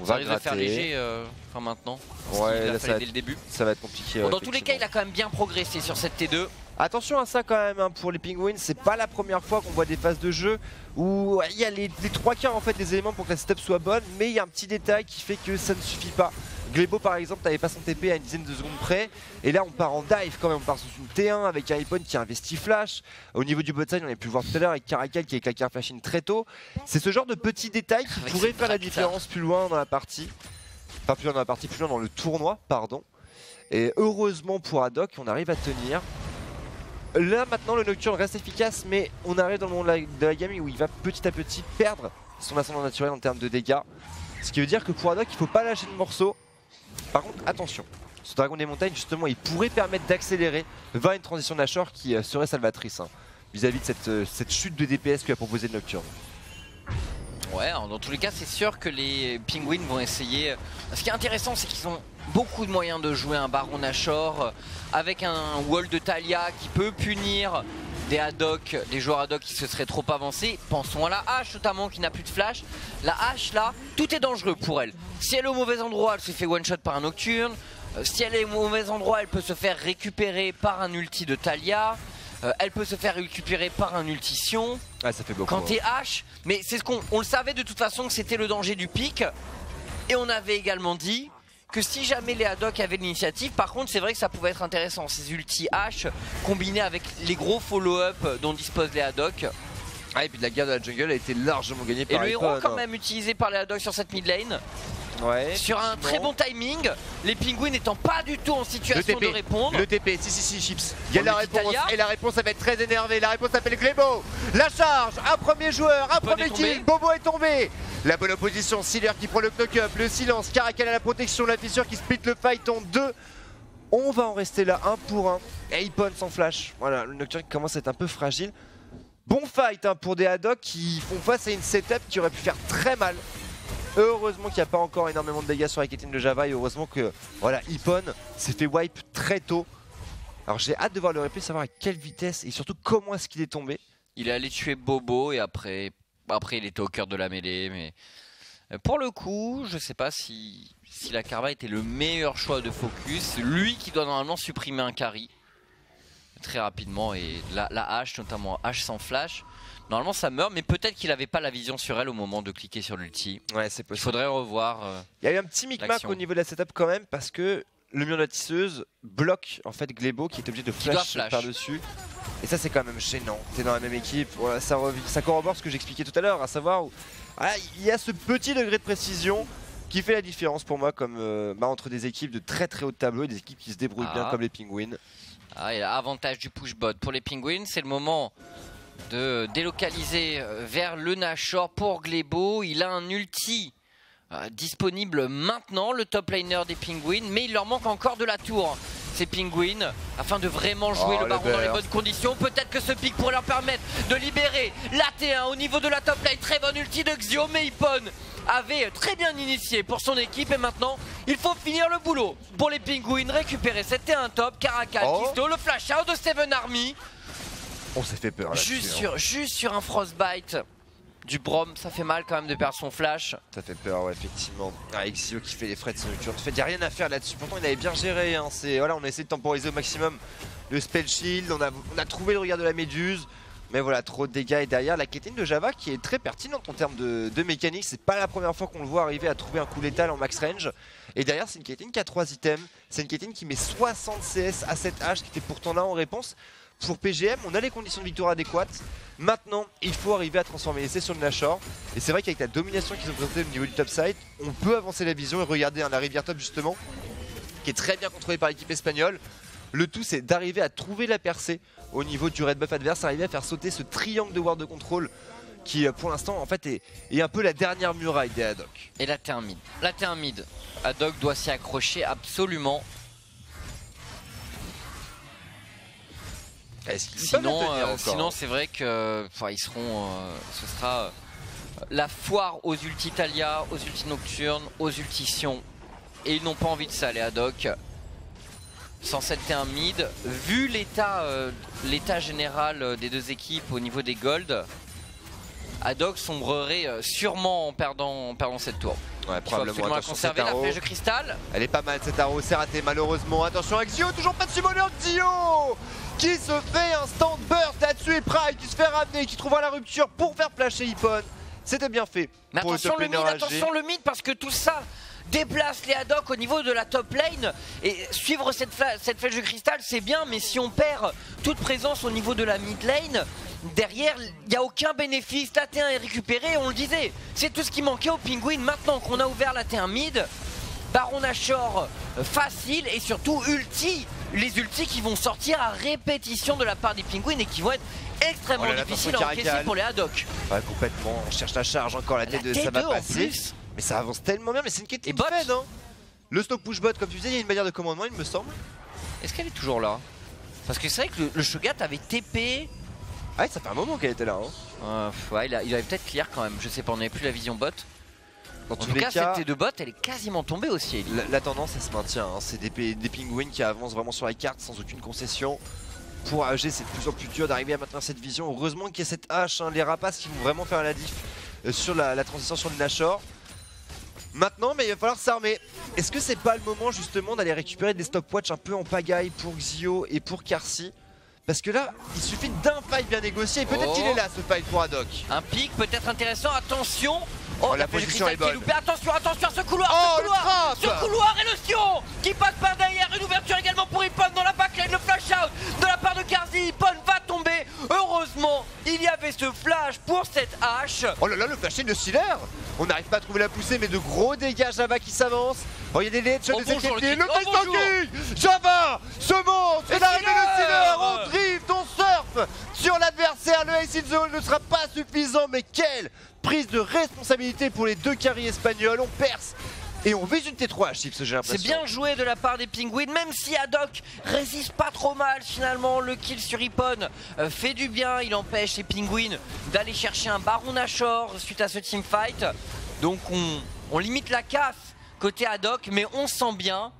B: On
A: Ça
B: va
A: de faire
B: gratter.
A: léger euh, enfin maintenant.
B: Ouais, là, ça va
A: dès le début.
B: Ça va être compliqué.
A: Bon, dans tous les cas, il a quand même bien progressé sur cette T2.
B: Attention à ça quand même hein, pour les Penguins, c'est pas la première fois qu'on voit des phases de jeu où il y a les, les trois quarts en fait des éléments pour que la setup soit bonne, mais il y a un petit détail qui fait que ça ne suffit pas. Glebo par exemple n'avait pas son TP à une dizaine de secondes près, et là on part en dive quand même, on part sous une T1 avec un iPhone qui a investi flash. Au niveau du bot side, on a pu le voir tout à l'heure avec Caracal qui a claqué un flash in très tôt. C'est ce genre de petits détails qui
A: Avec
B: pourraient faire la différence plus loin dans la partie. Enfin plus loin dans la partie, plus loin dans le tournoi, pardon. Et heureusement pour Haddock, on arrive à tenir. Là maintenant le Nocturne reste efficace mais on arrive dans le monde de la, de la gaming où il va petit à petit perdre son ascendant naturel en termes de dégâts. Ce qui veut dire que pour Haddock il faut pas lâcher le morceau. Par contre attention, ce Dragon des montagnes justement il pourrait permettre d'accélérer vers une transition Nashor qui euh, serait salvatrice hein, vis-à-vis de cette, euh, chute de DPS que a proposé Nocturne.
A: Ouais, dans tous les cas, c'est sûr que les Penguins vont essayer. Ce qui est intéressant, c'est qu'ils ont beaucoup de moyens de jouer un Baron Nashor euh, avec un wall de Talia qui peut punir des Haddock, des joueurs Haddock qui se seraient trop avancés. Pensons à la hache notamment qui n'a plus de flash. La hache là, tout est dangereux pour elle. Si elle est au mauvais endroit, elle se fait one shot par un Nocturne. Euh, Si elle est au mauvais endroit, elle peut se faire récupérer par un ulti de Talia. Euh, elle peut se faire récupérer par un ultition
B: Ouais ça fait beaucoup.
A: quand
B: hein.
A: t'es H, mais c'est ce qu'on on le savait de toute façon que c'était le danger du pic. Et on avait également dit que si jamais les Haddock avaient l'initiative, par contre c'est vrai que ça pouvait être intéressant, ces ulti H combinés avec les gros follow-up dont disposent les Haddock.
B: Ah, et puis la guerre de la jungle a été largement gagnée
A: Et
B: par
A: le héros quand
B: hein.
A: même utilisé par les Haddock sur cette mid lane,
B: Ouais,
A: sur un très bon timing, les pingouins n'étant pas du tout en situation de répondre.
B: le TP, si si si chips. Il y a la réponse et la réponse elle va être très énervée. La réponse s'appelle Glebo. La charge, un premier joueur, un premier kill. Bobo est tombé. La bonne opposition, Sealer qui prend le knock-up, le silence, Caracal à la protection, la fissure qui split le fight en deux. On va en rester là, un pour un. Et Ipon sans flash. Voilà, le Nocturne qui commence à être un peu fragile. Bon fight hein, pour des Haddock qui font face à une setup qui aurait pu faire très mal. Heureusement qu'il n'y a pas encore énormément de dégâts sur la de Java et heureusement que voilà, Ipon s'est fait wipe très tôt. Alors j'ai hâte de voir le replay, savoir à quelle vitesse et surtout comment est-ce qu'il est tombé.
A: Il est allé tuer Bobo et après, après il était au cœur de la mêlée. Mais euh, pour le coup, je sais pas si, si la Carva était le meilleur choix de focus. Lui qui doit normalement supprimer un carry très rapidement et la, la hache, notamment hache sans flash. Normalement ça meurt, mais peut-être qu'il avait pas la vision sur elle au moment de cliquer sur l'ulti.
B: Ouais, c'est
A: Il faudrait revoir. euh,
B: Il y a eu un petit micmac au niveau de la setup quand même parce que le mur de la tisseuse bloque en fait Glebo qui est obligé de flash,
A: flash.
B: par-dessus. Et ça c'est quand même gênant. T'es dans la même équipe, voilà, ça, ça corrobore ce que j'expliquais tout à l'heure, à savoir où voilà, il y a ce petit degré de précision qui fait la différence pour moi comme euh, bah, entre des équipes de très très haut de tableau et des équipes qui se débrouillent bien
A: Ah.
B: comme les Penguins.
A: Ah, et avantage du push bot pour les Penguins, c'est le moment de délocaliser euh, vers le Nashor pour Glebo. Il a un ulti euh, disponible maintenant, le top laner des Penguins, mais il leur manque encore de la tour. Ces Penguins, afin de vraiment jouer
B: Oh,
A: le
B: le
A: baron dans les bonnes conditions, peut-être que ce pic pourrait leur permettre de libérer la T1 au niveau de la top lane. Très bonne ulti de Xio, mais Ipon avait très bien initié pour son équipe et maintenant il faut finir le boulot pour les Penguins, récupérer cette T1 top, Caracal,
B: Oh.
A: Kisto, le flash out de Seven Army,
B: On s'est fait peur là.
A: juste sur, juste sur un frostbite du Brom, ça fait mal quand même de perdre son flash.
B: Ça fait peur, ouais, effectivement. Ah, Exio qui fait les frais de son. En fait, il n'y a rien à faire là-dessus. Pourtant, il avait bien géré. Hein. Voilà, on a essayé de temporiser au maximum le spell shield. On a, trouvé le regard de la méduse. Mais voilà, trop de dégâts. Et derrière, la Kétine de Java qui est très pertinente en termes de, de mécanique. C'est pas la première fois qu'on le voit arriver à trouver un coup létal en max range. Et derrière, c'est une Kétine qui a 3 items. C'est une Kétine qui met 60 CS à cette hache qui était pourtant là en réponse. Pour PGM, on a les conditions de victoire adéquates. Maintenant, il faut arriver à transformer l'essai sur le Nashor. Et c'est vrai qu'avec la domination qu'ils ont présentée au niveau du top side, on peut avancer la vision et regarder la rivière top justement, qui est très bien contrôlée par l'équipe espagnole. Le tout, c'est d'arriver à trouver la percée au niveau du red buff adverse, arriver à faire sauter ce triangle de ward de contrôle qui, euh, pour l'instant, en fait, est, un peu la dernière muraille des Haddock.
A: Et la. La terre mid. Haddock doit s'y accrocher absolument. Sinon, euh, sinon c'est vrai que ils seront. Euh, ce sera euh, la foire aux ulti Talia, aux ulti nocturnes, aux ultitions. Et ils n'ont pas envie de ça, les Haddock. 107 mid. Vu l'état général des deux équipes au niveau des gold, Haddock sombrerait sûrement en perdant, en perdant cette tour.
B: Ouais, probablement.
A: la conserver la flèche de cristal.
B: Elle est pas mal cette arrow, c'est raté malheureusement. Attention avec Zio, toujours pas de summoner Zio qui se fait un stand burst là-dessus et Pride qui se fait ramener, qui trouvera la rupture pour faire flasher Hippon. C'était bien fait.
A: Mais attention le mid, attention le mid parce que tout ça déplace les Haddock au niveau de la top lane. Et suivre cette, cette flèche de cristal c'est bien mais si on perd toute présence au niveau de la mid lane derrière il n'y a aucun bénéfice. La T1 est récupérée on le disait. C'est tout ce qui manquait au Penguin maintenant qu'on a ouvert la T1 mid Baron Nashor euh, facile et surtout ulti les ultis qui vont sortir à répétition de la part des Penguins et qui vont être extrêmement oh difficiles à encaisser pour les Haddock.
B: Ouais, complètement, on cherche la charge encore, la tête de ça va passer. Mais ça avance tellement bien, mais c'est une quête de hein. Le stop push bot, comme tu disais, il y a une manière de commandement, il me semble.
A: Est-ce qu'elle est toujours là? Parce que c'est vrai que le, Shogat avait TP.
B: Ah ouais, ça fait un moment qu'elle était là.
A: Hein. ouais, il, avait peut-être clear quand même, je sais pas, on n'avait plus la vision bot. Dans en tous tout les cas, cas, cette T2 bot, elle est quasiment tombée aussi.
B: La, tendance, elle se maintient. Hein. C'est des, des pingouins qui avancent vraiment sur la carte sans aucune concession. Pour AG, c'est de plus en plus dur d'arriver à maintenir cette vision. Heureusement qu'il y a cette hache, hein, les rapaces qui vont vraiment faire la diff euh, sur la, transition sur le Nashor. Maintenant, mais il va falloir s'armer. Est-ce que c'est pas le moment justement d'aller récupérer des stopwatch un peu en pagaille pour Xio et pour Karsi parce que là, il suffit d'un fight bien négocié et peut-être qu'il est là ce fight pour Haddock.
A: Un pic peut-être intéressant, attention Oh,
B: la position est bonne.
A: Loupé. Attention, attention, ce couloir, oh, ce couloir, ce couloir et le Sion qui passe par derrière. Une ouverture également pour Ippon dans la backline, le flash out de la part de Karzi. Ippon va tomber. Heureusement, il y avait ce flash pour cette hache.
B: Oh là là, le flash de Steeler. On n'arrive pas à trouver la poussée, mais de gros dégâts Java qui s'avance. Oh, il y a des headshots oh, des équipes. Le, le oh, Java se monte. C'est l'arrivée de. On drift, on surf sur l'adversaire. Le Ace in Zone ne sera pas suffisant, mais quel prise de responsabilité pour les deux carrés espagnols. On perce et on vise une T3 Chips, j'ai l'impression.
A: C'est bien joué de la part des Penguins, même si Haddock résiste pas trop mal finalement. Le kill sur Ippon euh, fait du bien, il empêche les Penguins d'aller chercher un Baron Nashor suite à ce teamfight. Donc on, limite la casse côté Haddock, mais on sent bien,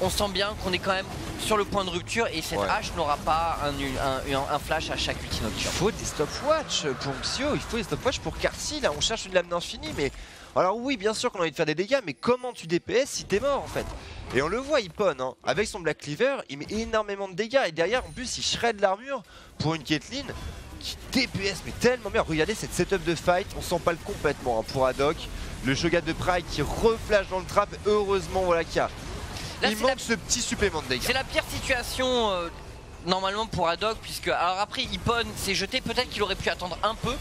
A: on sent bien qu'on est quand même sur le point de rupture et cette hache n'aura pas un, flash à chaque ulti
B: Il faut des stopwatch pour Xio, il faut des stopwatch pour Karsi. Là, on cherche une lame d'infini, mais. Alors, oui, bien sûr qu'on a envie de faire des dégâts, mais comment tu DPS si t'es mort en fait? Et on le voit, Ippon, hein, avec son Black Cleaver, il met énormément de dégâts. Et derrière, en plus, il shred l'armure pour une Caitlyn qui DPS, mais tellement bien. Regardez cette setup de fight, on sent pas le complètement hein, pour Haddock. Le Shogat de Pride qui reflash dans le trap, heureusement, voilà qu'il y a il manque ce petit supplément de dégâts.
A: C'est la pire situation euh, normalement pour Haddock puisque alors après Ippon s'est jeté peut-être qu'il aurait pu attendre un peu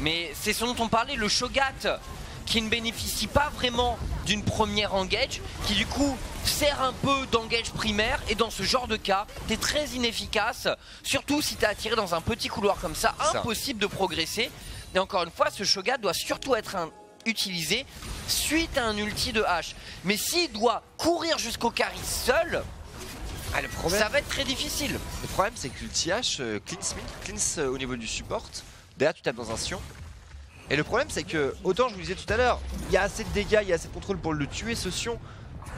A: mais c'est ce dont on parlait le Shogat qui ne bénéficie pas vraiment d'une première engage qui du coup sert un peu d'engage primaire et dans ce genre de cas t'es très inefficace surtout si t'es attiré dans un petit couloir comme ça, impossible de progresser et encore une fois ce Shogat doit surtout être un, utilisé suite à un ulti de H. Mais s'il doit courir jusqu'au carry seul, ah, le problème, ça va être très difficile.
B: Le problème c'est que l'ulti H euh, cleanse, cleanse euh, au niveau du support. Derrière tu tapes dans un Sion. Et le problème c'est que, autant je vous disais tout à l'heure, il y a assez de dégâts, il y a assez de contrôle pour le tuer ce Sion.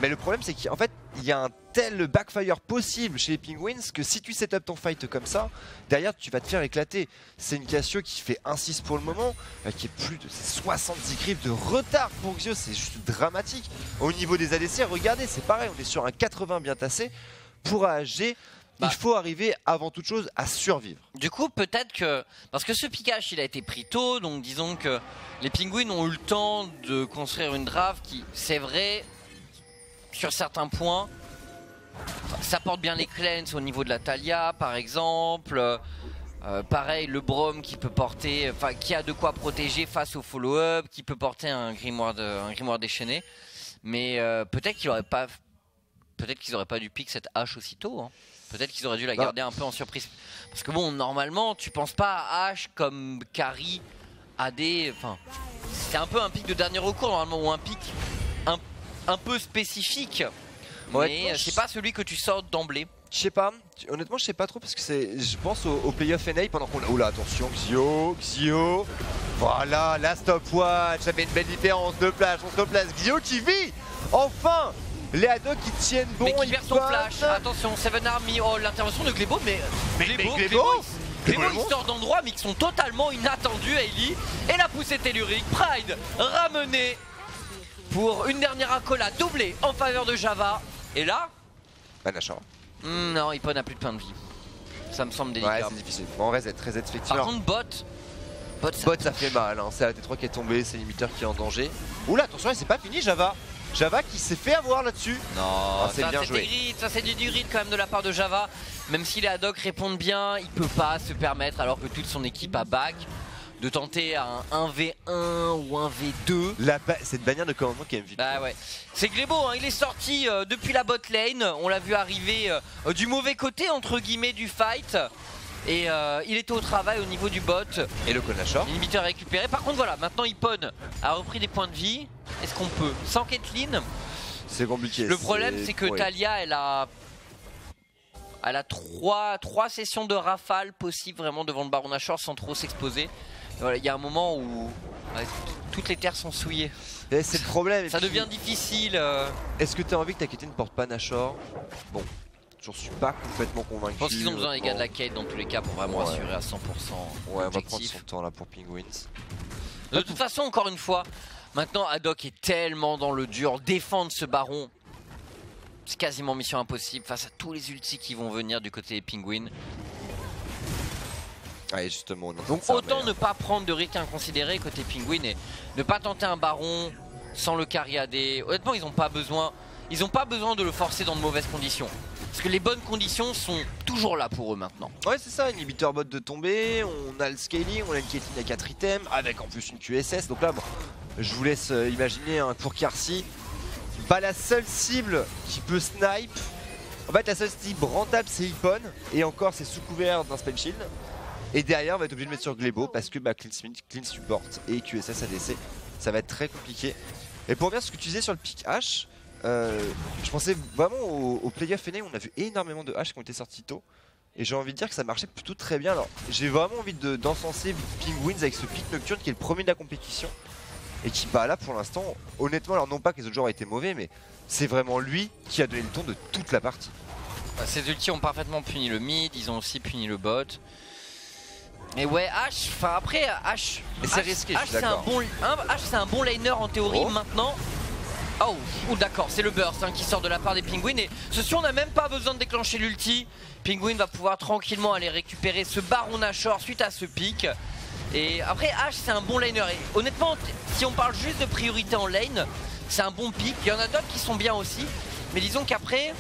B: Mais le problème c'est qu'en fait il y a un tel backfire possible chez les Penguins que si tu setup ton fight comme ça, derrière tu vas te faire éclater. C'est une Cassio qui fait 1-6 pour le moment, euh, qui est plus de 70 griffes de retard pour Xio, c'est juste dramatique. Au niveau des ADC, regardez, c'est pareil, on est sur un 80 bien tassé. Pour AG, il bah. faut arriver avant toute chose à survivre.
A: Du coup, peut-être que. Parce que ce piquage, il a été pris tôt, donc disons que les Penguins ont eu le temps de construire une draft qui, c'est vrai, sur certains points, ça porte bien les cleanses au niveau de la Talia par exemple. Euh, pareil, le Brom qui peut porter, enfin qui a de quoi protéger face au follow-up, qui peut porter un grimoire, de, un grimoire déchaîné. Mais euh, peut-être qu'il aurait pas peut-être qu'ils auraient pas dû piquer cette hache aussitôt. hein. Peut-être qu'ils auraient dû la
B: Bah.
A: garder un peu en surprise. Parce que bon, normalement, tu penses pas à hache comme carry, AD. Enfin, c'est un peu un pic de dernier recours normalement ou un pic un, un peu spécifique.
B: Ouais,
A: mais euh, c'est pas celui que tu sors d'emblée.
B: Je sais pas, honnêtement je sais pas trop parce que c'est. Je pense au, au playoff NA pendant qu'on. Oula attention, Xio, Xio. Voilà, la stopwatch, ça fait une belle différence de place, on se place. Xio qui vit Enfin Les ados qui tiennent bon,
A: mais qui
B: ils
A: perd son flash. Attention, Seven Army. Oh, l'intervention de Glebo, mais.
B: Mais-
A: Glebo,
B: mais Glebo
A: Glebo, il-
B: Glebo,
A: Glebo,
B: le
A: il
B: monstre.
A: sort d'endroits, mais qui sont totalement inattendus, Ailey. Et la poussée tellurique. Pride ramené pour une dernière accolade doublée en faveur de Java. Et là,
B: Banachor.
A: hmm, non, Ipon n'a plus de pain de vie. Ça me semble
B: Ouais,
A: délicat.
B: c'est difficile. Bon, reset, reset, effectivement.
A: Par contre, bot. Bot, ça-
B: Bot, ça fait mal, hein. c'est la T3 qui est tombée, c'est l'imiteur qui est en danger. Oula, attention, c'est pas fini, Java. Java qui s'est fait avoir là-dessus.
A: Non,
B: Ah, c'est bien joué.
A: ça c'est du, du grid quand même de la part de Java. Même si les Haddock répondent bien, il peut pas se permettre, alors que toute son équipe a back, de tenter un 1v1 ou un v2.
B: La ba- Cette bannière de commandement qui est MVP.
A: Bah ouais. C'est Glebo, hein, il est sorti euh, depuis la bot lane, on l'a vu arriver euh, du mauvais côté entre guillemets du fight. Et euh, il était au travail au niveau du bot,
B: Et le Konachor.
A: l'inhibiteur récupéré. Par contre voilà, maintenant Ipon a repris des points de vie. Est-ce qu'on peut? Sans Caitlyn,
B: C'est compliqué.
A: le problème c'est que
B: ouais.
A: Talia elle a elle a trois, trois sessions de rafale possibles vraiment devant le Baron Nashor sans trop s'exposer. Voilà, il y a un moment où ouais, toutes les terres sont souillées.
B: Et C'est le problème.
A: Ça
B: puis,
A: devient difficile. euh.
B: Est-ce que tu as envie que ta Caitlyn ne porte pas Nashor? Bon, j'en suis pas complètement convaincu.
A: Je pense qu'ils ont besoin des gars de la quête dans tous les cas pour vraiment
B: Ouais.
A: assurer à 100%
B: Ouais, on va prendre son temps là pour Penguins.
A: De toute façon, encore une fois, maintenant Haddock est tellement dans le dur. Défendre ce baron, c'est quasiment mission impossible face à tous les ultis qui vont venir du côté des Penguins.
B: Ouais, justement.
A: Donc autant
B: hein.
A: ne pas prendre de risques inconsidérés côté Penguin et ne pas tenter un baron sans le carry AD. Honnêtement, ils n'ont pas besoin. Ils n'ont pas besoin de le forcer dans de mauvaises conditions. Parce que les bonnes conditions sont toujours là pour eux maintenant.
B: Ouais, c'est ça, inhibiteur bot de tomber, on a le scaling, on a une Caitlyn à 4 items, avec en plus une QSS. Donc là, bon, je vous laisse euh, imaginer un pour Karsi. Bah, la seule cible qui peut snipe, en fait, la seule cible rentable, c'est Ipon, et encore, c'est sous couvert d'un spell shield. Et derrière, on va être obligé de mettre sur Glebo parce que bah, clean, Smith- clean support et QSS ADC, ça va être très compliqué. Et pour revenir à ce que tu disais sur le pick H, euh, je pensais vraiment au, au playoff NA, on a vu énormément de H qui ont été sortis tôt. Et j'ai envie de dire que ça marchait plutôt très bien. Alors, j'ai vraiment envie de- d'encenser Penguins avec ce pick nocturne qui est le premier de la compétition. Et qui, bah là, pour l'instant, honnêtement, alors non pas que les autres joueurs aient été mauvais, mais c'est vraiment lui qui a donné le ton de toute la partie.
A: Bah, Ces ultis ont parfaitement puni le mid, ils ont aussi puni le bot. Mais ouais, H, enfin après, H.
B: Mais c'est
A: H-
B: risqué,
A: H,
B: je suis
A: c'est un bon, hein, H, c'est un bon laner en théorie
B: Oh.
A: maintenant. Oh, oh, d'accord, c'est le burst hein, qui sort de la part des Penguins. Et ceci, on n'a même pas besoin de déclencher l'ulti. Penguin va pouvoir tranquillement aller récupérer ce Baron Nashor suite à ce pic. Et après, H, c'est un bon laner. Et honnêtement, si on parle juste de priorité en lane, c'est un bon pic. Il y en a d'autres qui sont bien aussi. Mais disons qu'après,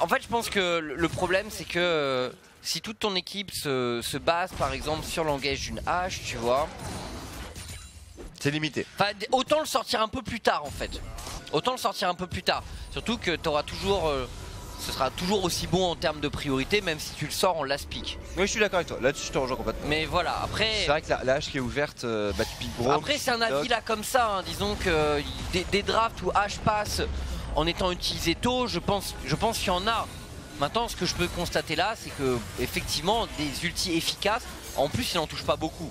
A: en fait, je pense que le le problème, c'est que euh, si toute ton équipe se, se base, par exemple, sur l'engage d'une hache, tu vois,
B: C'est limité.
A: enfin, autant le sortir un peu plus tard, en fait. Autant le sortir un peu plus tard. Surtout que tu auras toujours, euh, ce sera toujours aussi bon en termes de priorité, même si tu le sors en last pick.
B: Oui, je suis d'accord avec toi. Là-dessus, je te rejoins complètement.
A: Mais voilà, après.
B: C'est vrai que la, la hache qui est ouverte, euh, bah, tu piques gros.
A: Après, c'est un avis là comme ça. hein. Disons que euh, des, des drafts où H passe en étant utilisé tôt, je pense, je pense qu'il y en a. Maintenant, ce que je peux constater là, c'est que effectivement, des ultis efficaces, en plus, il n'en touche pas beaucoup.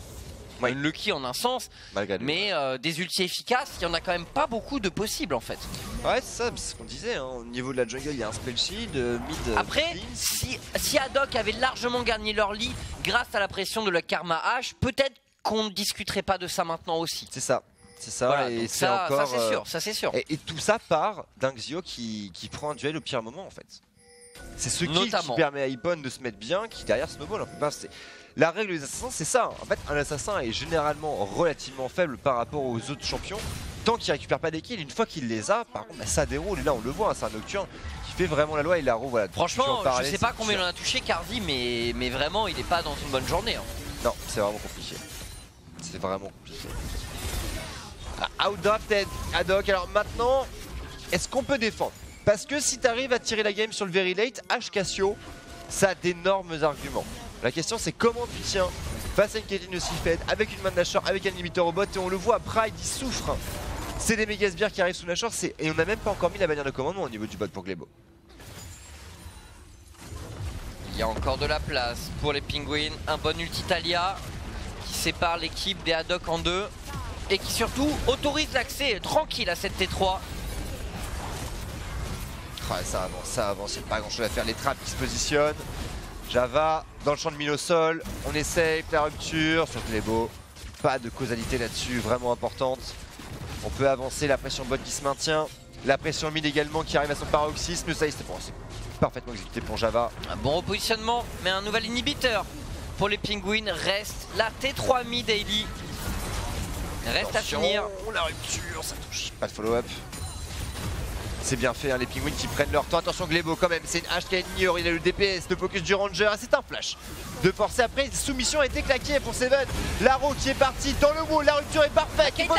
B: Ouais.
A: Une Lucky en un sens,
B: Malgré
A: mais euh, des ultis efficaces, il y en a quand même pas beaucoup de possibles en fait.
B: Ouais, c'est ça, c'est ce qu'on disait. hein. Au niveau de la jungle, il y a un spell shield, euh, mid. euh,
A: Après, si, si Haddock avait largement gagné leur lit grâce à la pression de la Karma H, peut-être qu'on ne discuterait pas de ça maintenant aussi.
B: C'est ça. C'est ça,
A: Voilà,
B: et c'est
A: ça,
B: encore.
A: ça c'est sûr, ça c'est sûr.
B: Et, et tout ça part d'un Xio qui, qui prend un duel au pire moment en fait. C'est ce kill qui permet à Ipon de se mettre bien, qui derrière snowball. En fait. Bah, c'est- la règle des assassins, c'est ça. En fait, un assassin est généralement relativement faible par rapport aux autres champions. Tant qu'il récupère pas des kills, une fois qu'il les a, par contre, bah, ça déroule. Et là, on le voit, hein, c'est un nocturne qui fait vraiment la loi. Et voilà. tu en
A: Franchement, je sais pas combien il en a touché Cardi, mais, mais vraiment, il est pas dans une bonne journée. hein.
B: Non, c'est vraiment compliqué. C'est vraiment compliqué. Ah, Outdrafted, Haddock. Alors maintenant, est-ce qu'on peut défendre? Parce que si tu arrives à tirer la game sur le very late, H Cassio, ça a d'énormes arguments. La question c'est comment tu tiens face à une Caitlyn aussi avec une main de Nashor, avec un limiteur au bot, et on le voit, Pride il souffre. C'est des méga sbires qui arrivent sous Nashor, et on n'a même pas encore mis la bannière de commandement au niveau du bot pour Glebo.
A: Il y a encore de la place pour les Penguins. Un bon Ultitalia qui sépare l'équipe des Haddock en deux et qui surtout autorise l'accès tranquille à cette T3.
B: Ouais, ça avance, ça avance, il n'y a pas grand chose à faire. Les trappes qui se positionnent. Java dans le champ de mine sol. On essaye la rupture sur Glebo. Pas de causalité là-dessus, vraiment importante. On peut avancer, la pression bot qui se maintient. La pression mid également qui arrive à son paroxysme. Ça y est, c'est bon, parfaitement exécuté pour Java.
A: Un bon repositionnement, mais un nouvel inhibiteur pour les Penguins. Reste la T3 mid daily. Reste à finir.
B: La rupture, ça touche. Pas de follow-up. C'est bien fait, hein, les Penguins qui prennent leur temps. Attention, Glebo quand même, c'est une hache qui a il a le DPS, le focus du Ranger, c'est un flash. De forcer après, soumission a été claquée pour Seven. Laro qui est parti dans le wall, la rupture est parfaite.
A: Il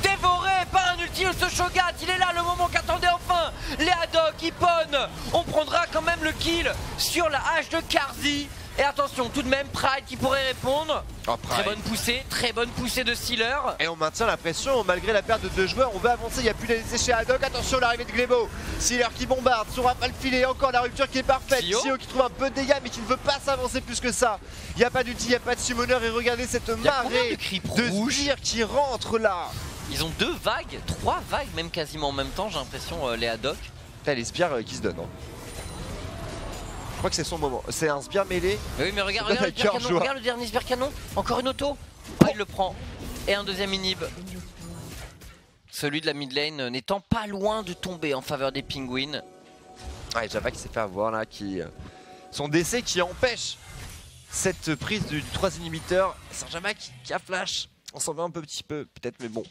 A: Dévoré par un ulti, ce Shogat, il est là, le moment qu'attendait enfin les Haddock, Ipon. On prendra quand même le kill sur la hache de Karzi. Et attention, tout de même, Pride qui pourrait répondre. Oh, très bonne poussée, très bonne poussée de Stealer.
B: Et on maintient la pression malgré la perte de deux joueurs. On veut avancer, il n'y a plus laisser chez Haddock. Attention, l'arrivée de Glebo. Stealer qui bombarde, son pas le filet, encore la rupture qui est parfaite. Sio qui trouve un peu de dégâts mais qui ne veut pas s'avancer plus que ça. Il n'y a pas d'outil, il n'y a pas de summoner. Et regardez cette marée de, de qui rentre là.
A: Ils ont deux vagues, trois vagues même quasiment en même temps, j'ai l'impression, euh, les Haddock.
B: les spires euh, qui se donnent. Hein. Je crois que c'est son moment. C'est un sbire mêlé.
A: oui, mais regarde, regarde, le, canon, regarde le dernier sbire canon. Encore une auto. Ah, il le prend. Et un deuxième inhib. Celui de la mid lane n'étant pas loin de tomber en faveur des Penguins.
B: Ouais, Java qui s'est fait avoir là, qui... Euh, son décès qui empêche cette prise du, troisième inhibiteur. C'est un Java qui, a flash. On s'en va un peu petit peu, peut-être, mais bon.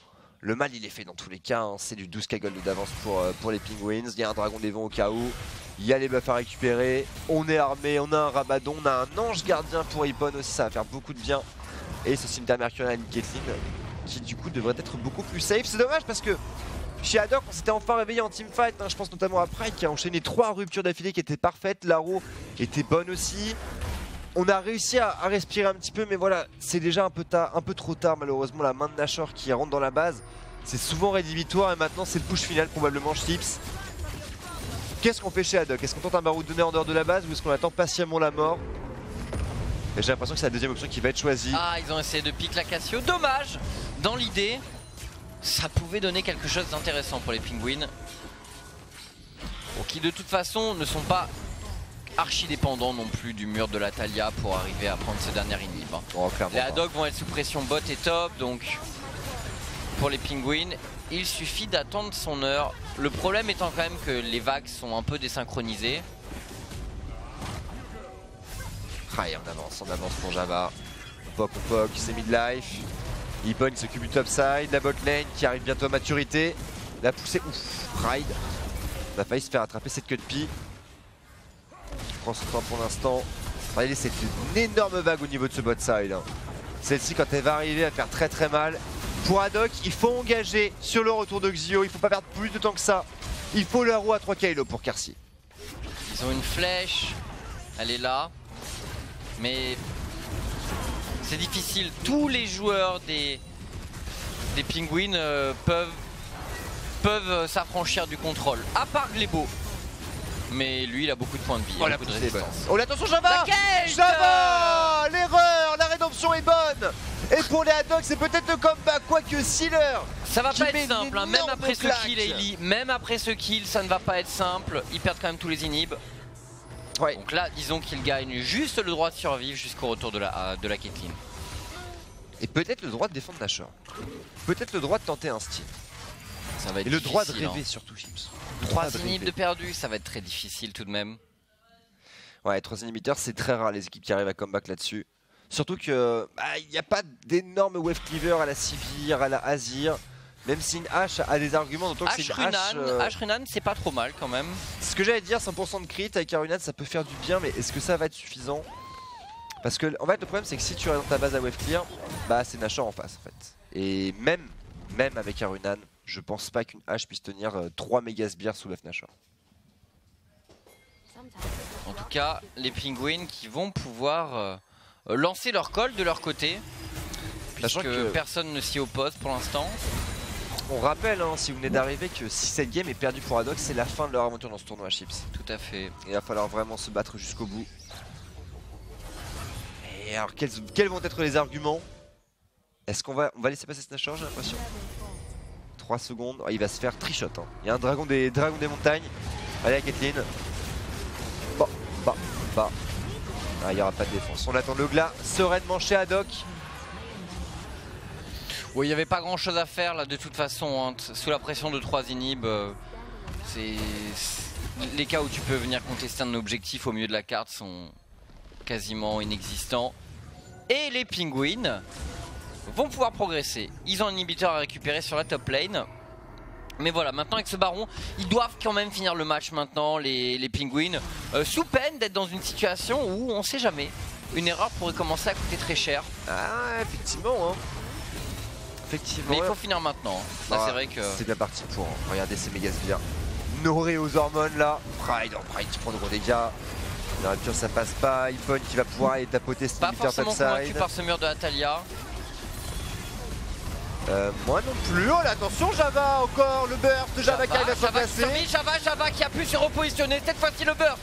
B: Le mal, il est fait dans tous les cas. Hein. C'est du 12k gold d'avance pour, euh, pour les Penguins. Il y a un dragon des vents au cas où. Il y a les buffs à récupérer. On est armé, on a un Rabadon, on a un ange gardien pour Ipon aussi, ça va faire beaucoup de bien. Et ce cimetière mercurial Caitlyn qui du coup devrait être beaucoup plus safe. C'est dommage parce que chez Haddock on s'était enfin réveillé en teamfight. Hein. Je pense notamment à Pride qui a enchaîné trois ruptures d'affilée qui étaient parfaites. Laro était bonne aussi. On a réussi à, respirer un petit peu mais voilà c'est déjà un peu, tard, un peu trop tard malheureusement la main de Nashor qui rentre dans la base. C'est souvent rédhibitoire et maintenant c'est le push final probablement Chips. Qu'est-ce qu'on fait chez Haddock? Est-ce qu'on tente un baroud donné en dehors de la base ou est-ce qu'on attend patiemment la mort? J'ai l'impression que c'est la deuxième option qui va être choisie.
A: Ah, ils ont essayé de piquer la Cassio. Dommage Dans l'idée, ça pouvait donner quelque chose d'intéressant pour les Penguins. qui de toute façon ne sont pas archi dépendants non plus du mur de la Talia pour arriver à prendre ce dernier inhib. Hein. les Haddock vont être sous pression bot et top, donc pour les Penguins. Il suffit d'attendre son heure. Le problème étant quand même que les vagues sont un peu désynchronisées.
B: Ah, on avance, on avance pour Java. Pop, pop, c'est midlife. Ipon il s'occupe du topside, la bot lane qui arrive bientôt à maturité. La poussée, ouf, Pride. On a failli se faire attraper cette cut P. prend son temps pour l'instant. Regardez, c'est une énorme vague au niveau de ce bot side. Hein. Celle-ci, quand elle va arriver, à faire très très mal. Pour Haddock, il faut engager sur le retour de Xio. Il faut pas perdre plus de temps que ça. Il faut la roue à 3 Kylo pour Karsi.
A: Ils ont une flèche. Elle est là. Mais c'est difficile. Tous les joueurs des, des Penguins euh, peuvent, peuvent s'affranchir du contrôle. À part Glebo. Mais lui, il a beaucoup de points de vie.
B: Oh,
A: beaucoup de résistance.
B: Oh, attention, Java Java L'erreur La rédemption est bonne et pour les Haddock, c'est peut-être le comeback, quoique Sealer.
A: Ça va pas être simple, hein. même après ce kill, même après ce kill, ça ne va pas être simple. Ils perdent quand même tous les inhibs. Ouais. Donc là, disons qu'ils gagnent juste le droit de survivre jusqu'au retour de la, de la Caitlyn.
B: Et peut-être le droit de défendre Nashor. Peut-être le droit de tenter un steal.
A: Ça va être
B: Et
A: le
B: droit de rêver hein. surtout, Chips.
A: 3 inhibs de perdu, ça va être très difficile tout de même.
B: Ouais, 3 inhibiteurs, c'est très rare les équipes qui arrivent à comeback là-dessus. Surtout que bah, il n'y a pas d'énorme wave cleaver à la Sivir, à la Azir. Même si une H a des arguments, d'autant que c'est une H.
A: Euh... H Runan, c'est pas trop mal quand même.
B: Ce que j'allais dire, 100% de crit avec un Runan, ça peut faire du bien, mais est-ce que ça va être suffisant? Parce que en fait, le problème, c'est que si tu restes dans ta base à wave clear, bah c'est Nashor en face en fait. Et même, même avec un Runan, je pense pas qu'une hache puisse tenir 3 méga sbires sous Buff Nashor.
A: En tout cas, les Penguins qui vont pouvoir euh, lancer leur call de leur côté. Puisque que personne ne s'y oppose pour l'instant.
B: On rappelle, hein, si vous venez d'arriver, que si cette game est perdue pour Adox, c'est la fin de leur aventure dans ce tournoi Chips.
A: Tout à fait.
B: il va falloir vraiment se battre jusqu'au bout. Et alors, quels, vont être les arguments? Est-ce qu'on va, on va laisser passer Snatcher, j'ai l'impression 3 secondes. Oh, il va se faire trichot. Hein. Il y a un dragon des, dragon des montagnes. Allez, Kathleen. Bon, bah, bah. Ah, il n'y aura pas de défense. On attend le glas sereinement chez Haddock.
A: Oui, il n'y avait pas grand chose à faire là de toute façon. Hein. Sous la pression de 3 inhibs, euh, c'est les cas où tu peux venir contester un objectif au milieu de la carte sont quasiment inexistants. Et les pingouins vont pouvoir progresser. Ils ont un inhibiteur à récupérer sur la top lane. Mais voilà, maintenant avec ce baron, ils doivent quand même finir le match maintenant, les, les Penguins, euh, sous peine d'être dans une situation où on sait jamais. Une erreur pourrait commencer à coûter très cher.
B: Ah, effectivement. Hein. Effectivement.
A: Mais il faut finir maintenant. C'est vrai que.
B: C'est bien parti pour. Regardez ces méga bien. Noré aux hormones là. Pride, oh, Pride qui prend de gros dégâts. La rupture ça passe pas. Ipon qui va pouvoir aller tapoter ce
A: Pas forcément convaincu par ce mur de Atalia.
B: Euh, moi non plus. Oh là, attention Java encore, le burst de Java, qui se
A: Java, Java, Java qui a pu se repositionner. Cette fois-ci le burst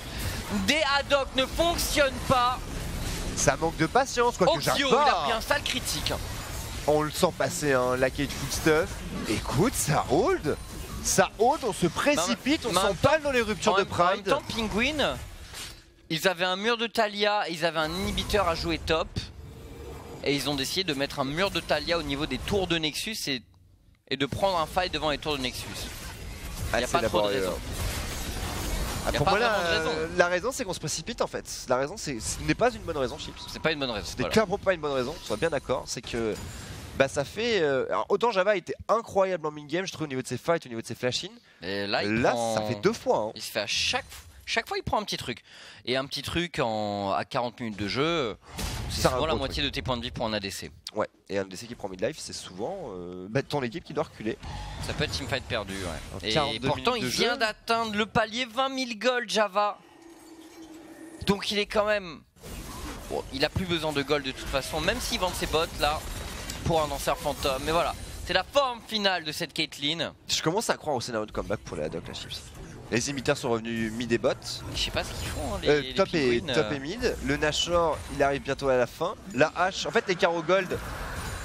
A: des Haddock ne fonctionne pas.
B: Ça manque de patience quoi que Java. il
A: a pris un sale critique.
B: On le sent passer hein, laqué de stuff. Écoute, ça hold. Ça hold, on se précipite, on s'empale dans les ruptures de Pride. En même
A: temps, Penguin, ils avaient un mur de Talia, ils avaient un inhibiteur à jouer top et ils ont décidé de mettre un mur de Talia au niveau des tours de Nexus et, et de prendre un fight devant les tours de Nexus. Il n'y a pas trop de raison.
B: Ah, pour moi, la, raison, c'est qu'on se précipite en fait. La raison, ce n'est pas une bonne raison, Chips.
A: C'est pas une bonne raison.
B: C'est clairement pas une bonne raison, soit bien d'accord. C'est que bah, ça fait. Euh, autant Java était incroyable en mid-game, je trouve, au niveau de ses fights, au niveau de ses flash
A: Et là,
B: ça fait deux fois. Hein.
A: Il se fait à chaque fois chaque fois, il prend un petit truc. Et un petit truc en, à 40 minutes de jeu, c'est souvent la moitié de tes points de vie pour un ADC.
B: Ouais, et un ADC qui prend mid-life, c'est souvent euh, bah, ton équipe qui doit reculer.
A: Ça peut être teamfight perdu, ouais. Et pourtant, il vient d'atteindre le palier 20 000 gold, Java. Donc il est quand même... Bon, il a plus besoin de gold de toute façon, même s'il vend ses bots là, pour un danseur fantôme. Mais voilà, c'est la forme finale de cette Caitlyn.
B: Je commence à croire au scénario de comeback pour les Haddock, la Chips. Les émetteurs sont revenus mid et bot.
A: Je sais pas ce qu'ils font, hein, les,
B: euh, top, et, top et mid. Le Nashor, il arrive bientôt à la fin. La hache, en fait, les carreaux gold,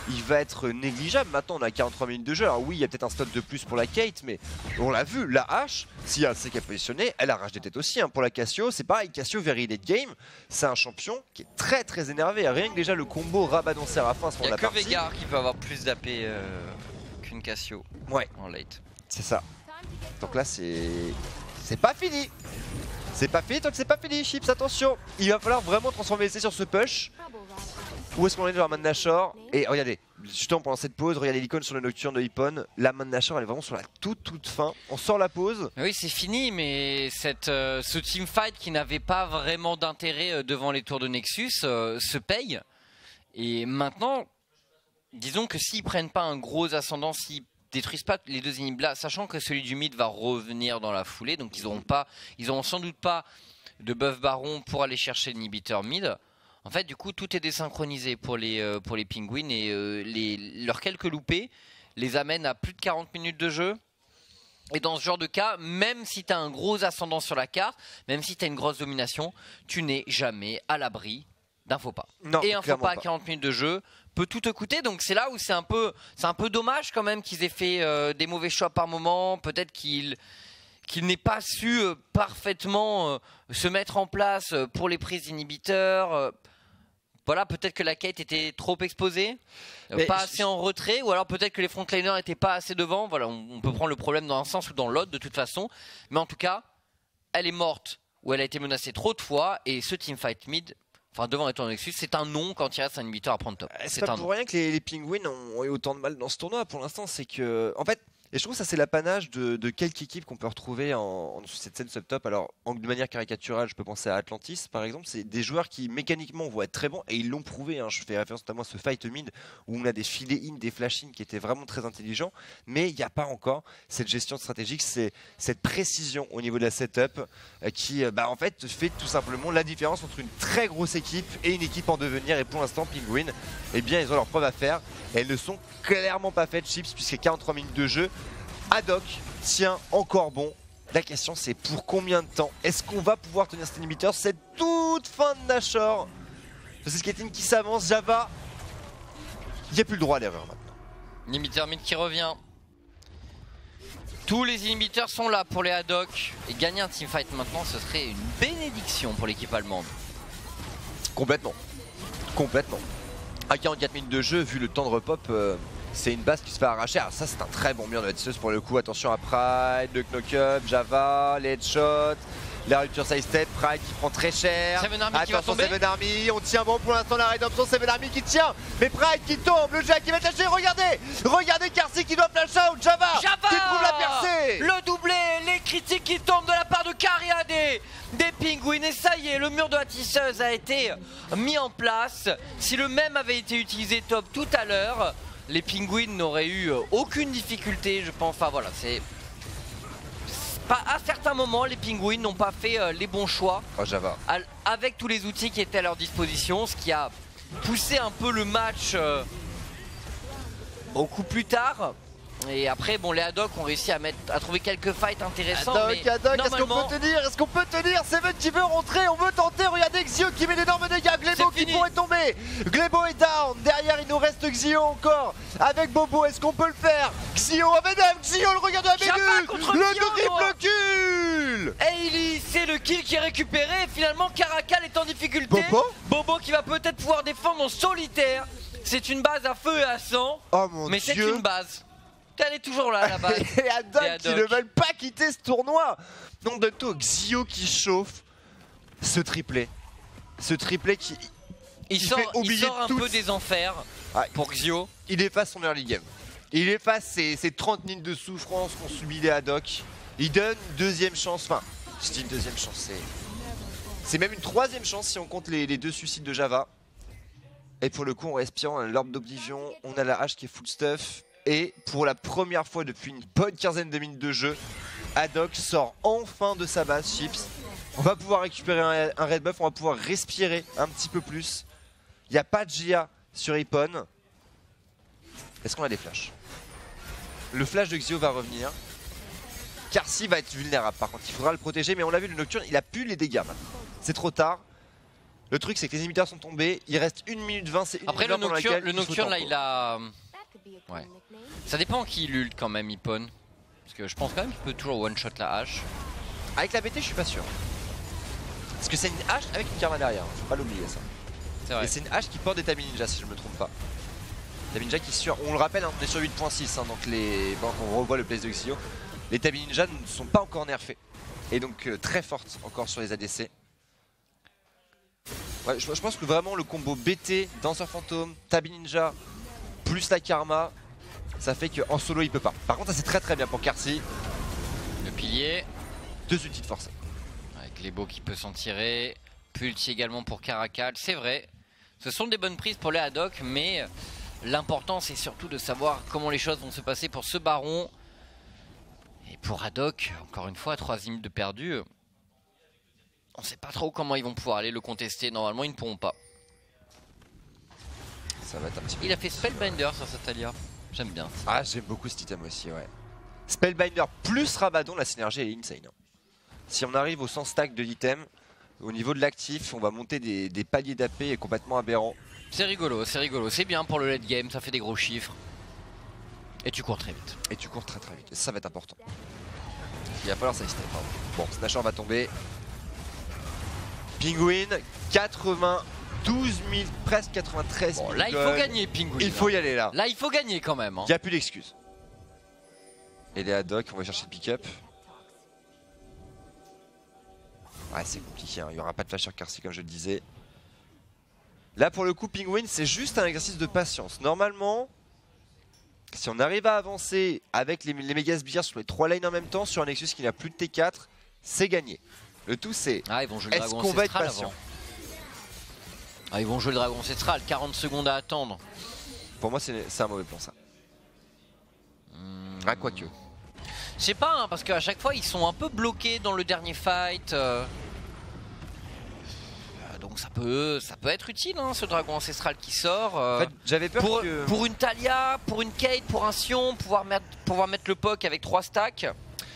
B: il va être négligeable. Maintenant, on a 43 minutes de jeu. Alors oui, il y a peut-être un stop de plus pour la Kate, mais on l'a vu, la hache, si elle sait qu'elle positionné, elle arrache des têtes aussi. Hein. Pour la Cassio, c'est pareil, Cassio, very late game, c'est un champion qui est très très énervé. Rien que déjà le combo Rabadon Séraphin,
A: Il n'y a que Vegar qui peut avoir plus d'AP euh, qu'une Cassio
B: ouais.
A: en late.
B: C'est ça. Donc là, c'est c'est pas fini C'est pas fini tant que c'est pas fini, Chips, attention Il va falloir vraiment transformer l'essai sur ce push. Où est-ce qu'on est de la main de Nashor Et regardez, justement pendant cette pause, regardez l'icône sur le Nocturne de Hippon. La main de Nashor, elle est vraiment sur la toute toute fin. On sort la pause.
A: Oui, c'est fini, mais cette, euh, ce teamfight qui n'avait pas vraiment d'intérêt euh, devant les tours de Nexus euh, se paye. Et maintenant, disons que s'ils prennent pas un gros ascendant, s'ils détruisent pas les deux inhibs là, sachant que celui du mid va revenir dans la foulée, donc ils auront pas, ils auront sans doute pas de buff baron pour aller chercher l'inhibiteur mid. En fait, du coup, tout est désynchronisé pour les, euh, pour les pingouins et euh, les, leurs quelques loupés les amènent à plus de 40 minutes de jeu. Et dans ce genre de cas, même si tu as un gros ascendant sur la carte, même si tu as une grosse domination, tu n'es jamais à l'abri d'un faux pas. et un faux pas à 40 minutes de jeu peut tout te coûter. Donc c'est là où c'est un peu, c'est un peu dommage quand même qu'ils aient fait euh, des mauvais choix par moment. Peut-être qu'ils qu'il n'ait pas su euh, parfaitement euh, se mettre en place pour les prises inhibiteurs. voilà, peut-être que la quête était trop exposée, pas assez en retrait, ou alors peut-être que les frontliners n'étaient pas assez devant. Voilà, on, on, peut prendre le problème dans un sens ou dans l'autre de toute façon. Mais en tout cas, elle est morte ou elle a été menacée trop de fois, et ce teamfight mid Enfin, devant les Nexus, c'est un nom quand il reste un inhibiteur à prendre top.
B: C'est pas pour rien que les, les Penguins ont, eu autant de mal dans ce tournoi pour l'instant. C'est que, en fait, Et je trouve que ça c'est l'apanage de, quelques équipes qu'on peut retrouver en, cette scène subtop. Alors de manière caricaturale, je peux penser à Atlantis par exemple. C'est des joueurs qui mécaniquement vont être très bons et ils l'ont prouvé. hein. Je fais référence notamment à ce fight mid où on a des filets in, des flash in qui étaient vraiment très intelligents. Mais il n'y a pas encore cette gestion stratégique, c'est cette précision au niveau de la setup euh, qui euh, bah, en fait fait tout simplement la différence entre une très grosse équipe et une équipe en devenir. Et pour l'instant, Penguin, eh bien ils ont leur preuve à faire. Elles ne sont clairement pas faites chips puisque 43 minutes de jeu. Haddock tient encore bon. La question c'est pour combien de temps Est-ce qu'on va pouvoir tenir cet inhibiteur? Cette toute fin de Nashor C'est Skating qui s'avance, Java. Il n'y a plus le droit à l'erreur maintenant.
A: Inhibiteur mid qui revient. Tous les inhibiteurs sont là pour les Haddock. Et gagner un teamfight maintenant, ce serait une bénédiction pour l'équipe allemande.
B: Complètement. Complètement. À 44 minutes de jeu, vu le temps de repop, euh, c'est une base qui se fait arracher. Alors ça, c'est un très bon mur de la tisseuse pour le coup. Attention à Pride, le knock-up, Java, les headshots, la rupture side step, Pride qui prend très cher.
A: Seven Army qui va
B: Attention. Seven Army, on tient bon pour l'instant la rédemption, Seven Army qui tient, mais Pride qui tombe, le Jack qui va lâcher, regardez Regardez Carcy qui doit flash out, Java,
A: Java
B: qui trouve la percée
A: Le doublé, les critiques qui tombent de la part de Caria des, des Penguins. Et ça y est, le mur de la tisseuse a été mis en place. Si le même avait été utilisé top tout à l'heure, les Penguins n'auraient eu aucune difficulté, je pense. Enfin voilà, c'est. Pas, à certains moments, les Penguins n'ont pas fait euh, les bons choix
B: Oh Java,
A: avec tous les outils qui étaient à leur disposition, ce qui a poussé un peu le match euh, beaucoup plus tard. Et après, bon, les Haddock ont réussi à, mettre, à trouver quelques fights intéressants.
B: Haddock,
A: mais
B: Haddock, est-ce qu'on peut tenir Est-ce qu'on peut tenir? Seven qui veut rentrer, on veut tenter, regardez Xio qui met d'énormes dégâts, Glebo qui
A: fini.
B: pourrait tomber Glebo est down, derrière il nous reste Xio encore, avec Bobo, est-ce qu'on peut le faire? Xio, oh Xio le regard de la
A: contre
B: Le
A: Xio.
B: triple cul
A: Ailey, c'est le kill qui est récupéré. Et finalement, Caracal est en difficulté.
B: Bobo
A: Bobo qui va peut-être pouvoir défendre en solitaire. C'est une base à feu et à sang.
B: Oh mon
A: mais c'est une base. Elle est toujours là, la base.
B: Et Haddock qui ne veulent pas quitter ce tournoi Non de tout, Xio qui chauffe ce triplé. Ce triplé qui...
A: Il, sort,
B: fait
A: il
B: oublier
A: sort un peu des enfers
B: Ouais.
A: pour Xio.
B: Il efface son early game. Il efface ces, ces 30 minutes de souffrance qu'ont subi les Haddock. Il donne une deuxième chance. Enfin, je dis une deuxième chance, c'est. C'est même une troisième chance si on compte les, les deux suicides de Java. Et pour le coup, on respire, on a l'orbe d'oblivion, on a la hache qui est full stuff. Et pour la première fois depuis une bonne quinzaine de minutes de jeu, Haddock sort enfin de sa base Chips. On va pouvoir récupérer un, red buff, on va pouvoir respirer un petit peu plus. Il n'y a pas de GA sur Ipon. Est-ce qu'on a des flashs? Le flash de Xio va revenir. Carcy va être vulnérable par contre, il faudra le protéger, mais on l'a vu, le Nocturne, il a plus les dégâts. C'est trop tard. Le truc, c'est que les inhibiteurs sont tombés, il reste 1 minute 20, c'est une
A: Après,
B: minute
A: le
B: 20 pendant
A: Nocturne, le là, il a.
C: Ouais.
A: Ça dépend qui il ult quand même, Ipon. Parce que je pense quand même qu'il peut toujours one-shot la hache.
B: Avec la BT, je suis pas sûr. Parce que c'est une hache avec une karma derrière, faut pas l'oublier ça.
A: C'est vrai.
B: Et c'est une hache qui porte des Tabi Ninja si je me trompe pas. Tabi Ninja qui sur. On le rappelle, hein, on est sur 8.6, hein, donc les. Bon, on revoit le place de Xio. Les Tabi Ninja ne sont pas encore nerfés. Et donc euh, très fortes encore sur les ADC. Ouais, je, je pense que vraiment le combo BT, Danseur Fantôme, Tabi Ninja, plus la Karma, ça fait qu'en solo il peut pas. Par contre, ça c'est très très bien pour Carcy.
A: Le pilier.
B: Deux ultis de force.
A: Avec Lebo qui peut s'en tirer. Pulti également pour Caracal. C'est vrai. Ce sont des bonnes prises pour les Haddock, mais l'important c'est surtout de savoir comment les choses vont se passer pour ce baron. Et pour Haddock, encore une fois, 3 minutes de perdu. On sait pas trop comment ils vont pouvoir aller le contester. Normalement, ils ne pourront pas.
B: Ça va être un petit peu.
A: Il a fait Spellbinder sur cette alia. J'aime bien.
B: Ah, j'aime beaucoup cet item aussi, ouais. Spellbinder plus Rabadon, la synergie est insane. hein. Si on arrive au 100 stack de l'item, au niveau de l'actif, on va monter des, des paliers d'AP et complètement aberrant.
A: C'est rigolo, c'est rigolo. C'est bien pour le late game, ça fait des gros chiffres. Et tu cours très vite.
B: Et tu cours très très vite. Et ça, va être important. Il va falloir ça step. pardon. Bon, Snatcher va tomber. Penguin, 92 000, presque 93 000.
A: Bon, là, il faut
B: gold.
A: gagner, Penguin.
B: Il faut y aller là.
A: Là, il faut gagner quand même. hein.
B: Il n'y a plus d'excuses. Et les Haddock, on va chercher le pick-up. Ouais, c'est compliqué, hein. il n'y aura pas de flash sur Carcy comme je le disais. Là, pour le coup, Penguin, c'est juste un exercice de patience. Normalement, Si on arrive à avancer avec les, les méga sbires sur les trois lanes en même temps, sur un Nexus qui n'a plus de T4, c'est gagné. Le tout c'est
A: Ah,
B: Est-ce qu'on va être patient
A: avant. Ah, ils vont jouer le dragon ancestral, 40 secondes à attendre.
B: pour moi c'est un mauvais plan ça.
A: Hmm.
B: Ah quoique.
A: Je sais pas, hein, parce qu'à chaque fois ils sont un peu bloqués dans le dernier fight. euh. Euh, Donc ça peut, ça peut être utile, hein, ce dragon ancestral qui sort. euh.
B: En fait j'avais peur
A: pour,
B: que...
A: pour une Talia, pour une Kate, pour un Sion, pouvoir mettre, pouvoir mettre le POC avec 3 stacks.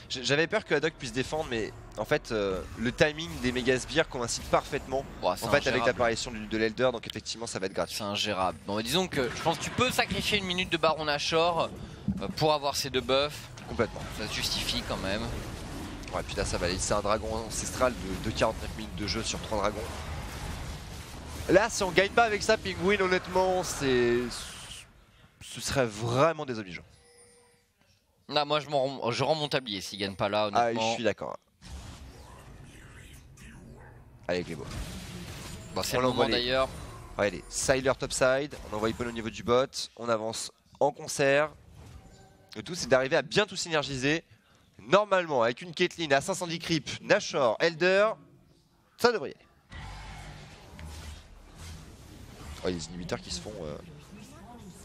B: J'avais peur que Haddock puisse défendre, mais en fait, euh, le timing des méga sbires coïncide parfaitement en fait avec l'apparition de l'Elder, donc effectivement, ça va être gratuit.
A: C'est ingérable. Bon, disons que je pense que tu peux sacrifier une minute de Baron Nashor euh, pour avoir ces deux buffs.
B: Complètement.
A: Ça se justifie quand même.
B: Ouais, puis là, ça va aller. C'est un dragon ancestral de, de 49 minutes de jeu sur 3 dragons. Là, si on gagne pas avec ça, Penguin, honnêtement, c'est. Ce serait vraiment désobligeant.
A: Non, moi je, rends- je rends mon tablier s'il gagne pas là,
B: Ah,
A: honnêtement.
B: je suis d'accord. Allez, Glébo.
A: Bon, c'est
B: On
A: le moment
B: les-
A: d'ailleurs.
B: Allez, Siler topside, on envoie Ipon au niveau du bot, on avance en concert. Le tout c'est d'arriver à bien tout synergiser. Normalement, avec une Caitlyn à 510 creep, Nashor, Elder, ça devrait y aller. Oh, il y a des inhibiteurs qui se font. euh,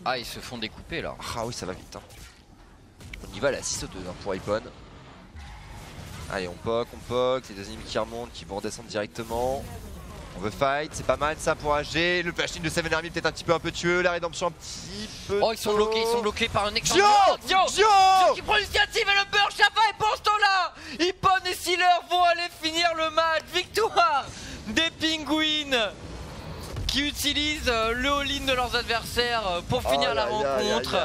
A: Ah, ils se font découper là.
B: Ah oui, ça va vite. hein. On y va à la 6 2 hein, pour Ipon. Allez, on poke, on poke, les deux ennemis qui remontent, qui vont redescendre directement. On veut fight, c'est pas mal ça pour AG. Le flashing de Seven Army peut-être un petit peu un peu tueux. La rédemption un petit peu.
A: Oh, ils sont bloqués, ils sont bloqués par un excellent. Zio
B: Zio
A: qui prend l'initiative et le beurre Chafa et pour ce temps-là, Ipon et Sealer vont aller finir le match. Victoire des Penguins qui utilisent euh, le all-in de leurs adversaires euh, pour finir
B: Oh
A: la rencontre.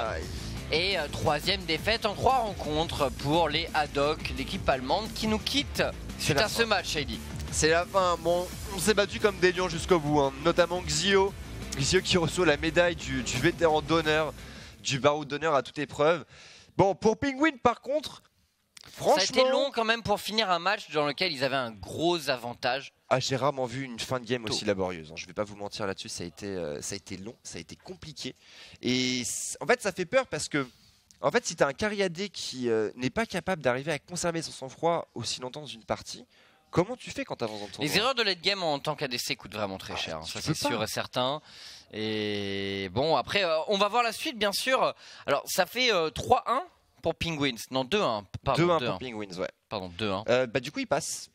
A: Et euh, troisième défaite en trois rencontres pour les Haddock, l'équipe allemande qui nous quitte suite à ce match, Heidi.
B: C'est la fin. Bon, on s'est battu comme des lions jusqu'au bout, hein. notamment Xio. Xio qui reçoit la médaille du, du vétéran d'honneur, du baroud d'honneur à toute épreuve. Bon, pour Penguin, par contre, franchement.
A: Ça a été long quand même pour finir un match dans lequel ils avaient un gros avantage.
B: Ah, j'ai rarement vu une fin de game aussi laborieuse. hein. Je vais pas vous mentir là-dessus, ça a été, euh, ça a été long, ça a été compliqué. Et en fait, ça fait peur parce que, en fait, si tu as un carry AD qui euh, n'est pas capable d'arriver à conserver son sang-froid aussi longtemps dans une partie, comment tu fais quand tu avances dans ton
A: Les erreurs de late game en tant qu'ADC coûtent vraiment très
B: Ah,
A: cher, hein, ça c'est sûr et certain. Et bon, après, euh, on va voir la suite bien sûr. Alors, ça fait euh, 3-1 pour Penguins. Non, 2-1. Pardon,
B: 2-1
A: 2-1.
B: pour Penguins, ouais.
A: Pardon, 2-1.
B: Euh, bah, du coup, il passe.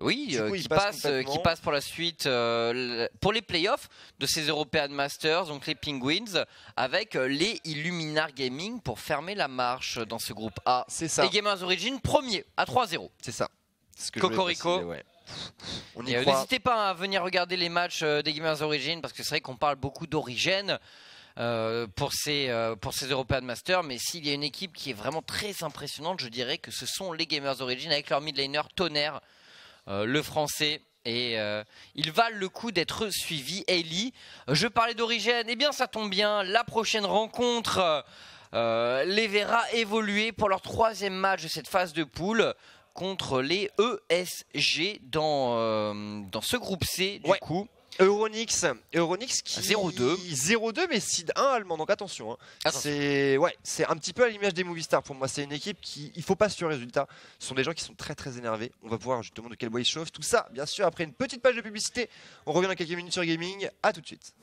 A: Oui, euh,
B: coup, il
A: qui,
B: passe
A: passe, euh, qui passe pour la suite euh, pour les playoffs de ces European Masters, donc les Penguins, avec euh, les Illuminar Gaming pour fermer la marche dans ce groupe A.
B: C'est ça.
A: Et Gamers Origin, premier à 3-0.
B: C'est ça. Ce que je
A: Cocorico. Et, euh. N'hésitez pas à venir regarder les matchs euh, des Gamers Origin parce que c'est vrai qu'on parle beaucoup d'origine. Euh, pour ces euh, pour ces European Masters, mais s'il y a une équipe qui est vraiment très impressionnante, je dirais que ce sont les Gamers Origin avec leur mid laner Tonnerre, euh, le français. Et euh, ils valent le coup d'être suivis. Ellie, je parlais d'origine, eh bien ça tombe bien. La prochaine rencontre les verra évoluer pour leur troisième match de cette phase de poule contre les ESG dans, dans ce groupe C du
B: Ouais.
A: coup.
B: Euronix, Euronix qui
A: 0-2,
B: 0-2 mais seed 1 allemand. Donc attention, hein. c'est un petit peu à l'image des movie stars pour moi. C'est une équipe qui, il faut pas sur résultat. Ce sont des gens qui sont très très énervés. On va voir justement de quel bois ils chauffent. Tout ça, bien sûr, après une petite page de publicité. On revient dans quelques minutes sur gaming. À tout de suite.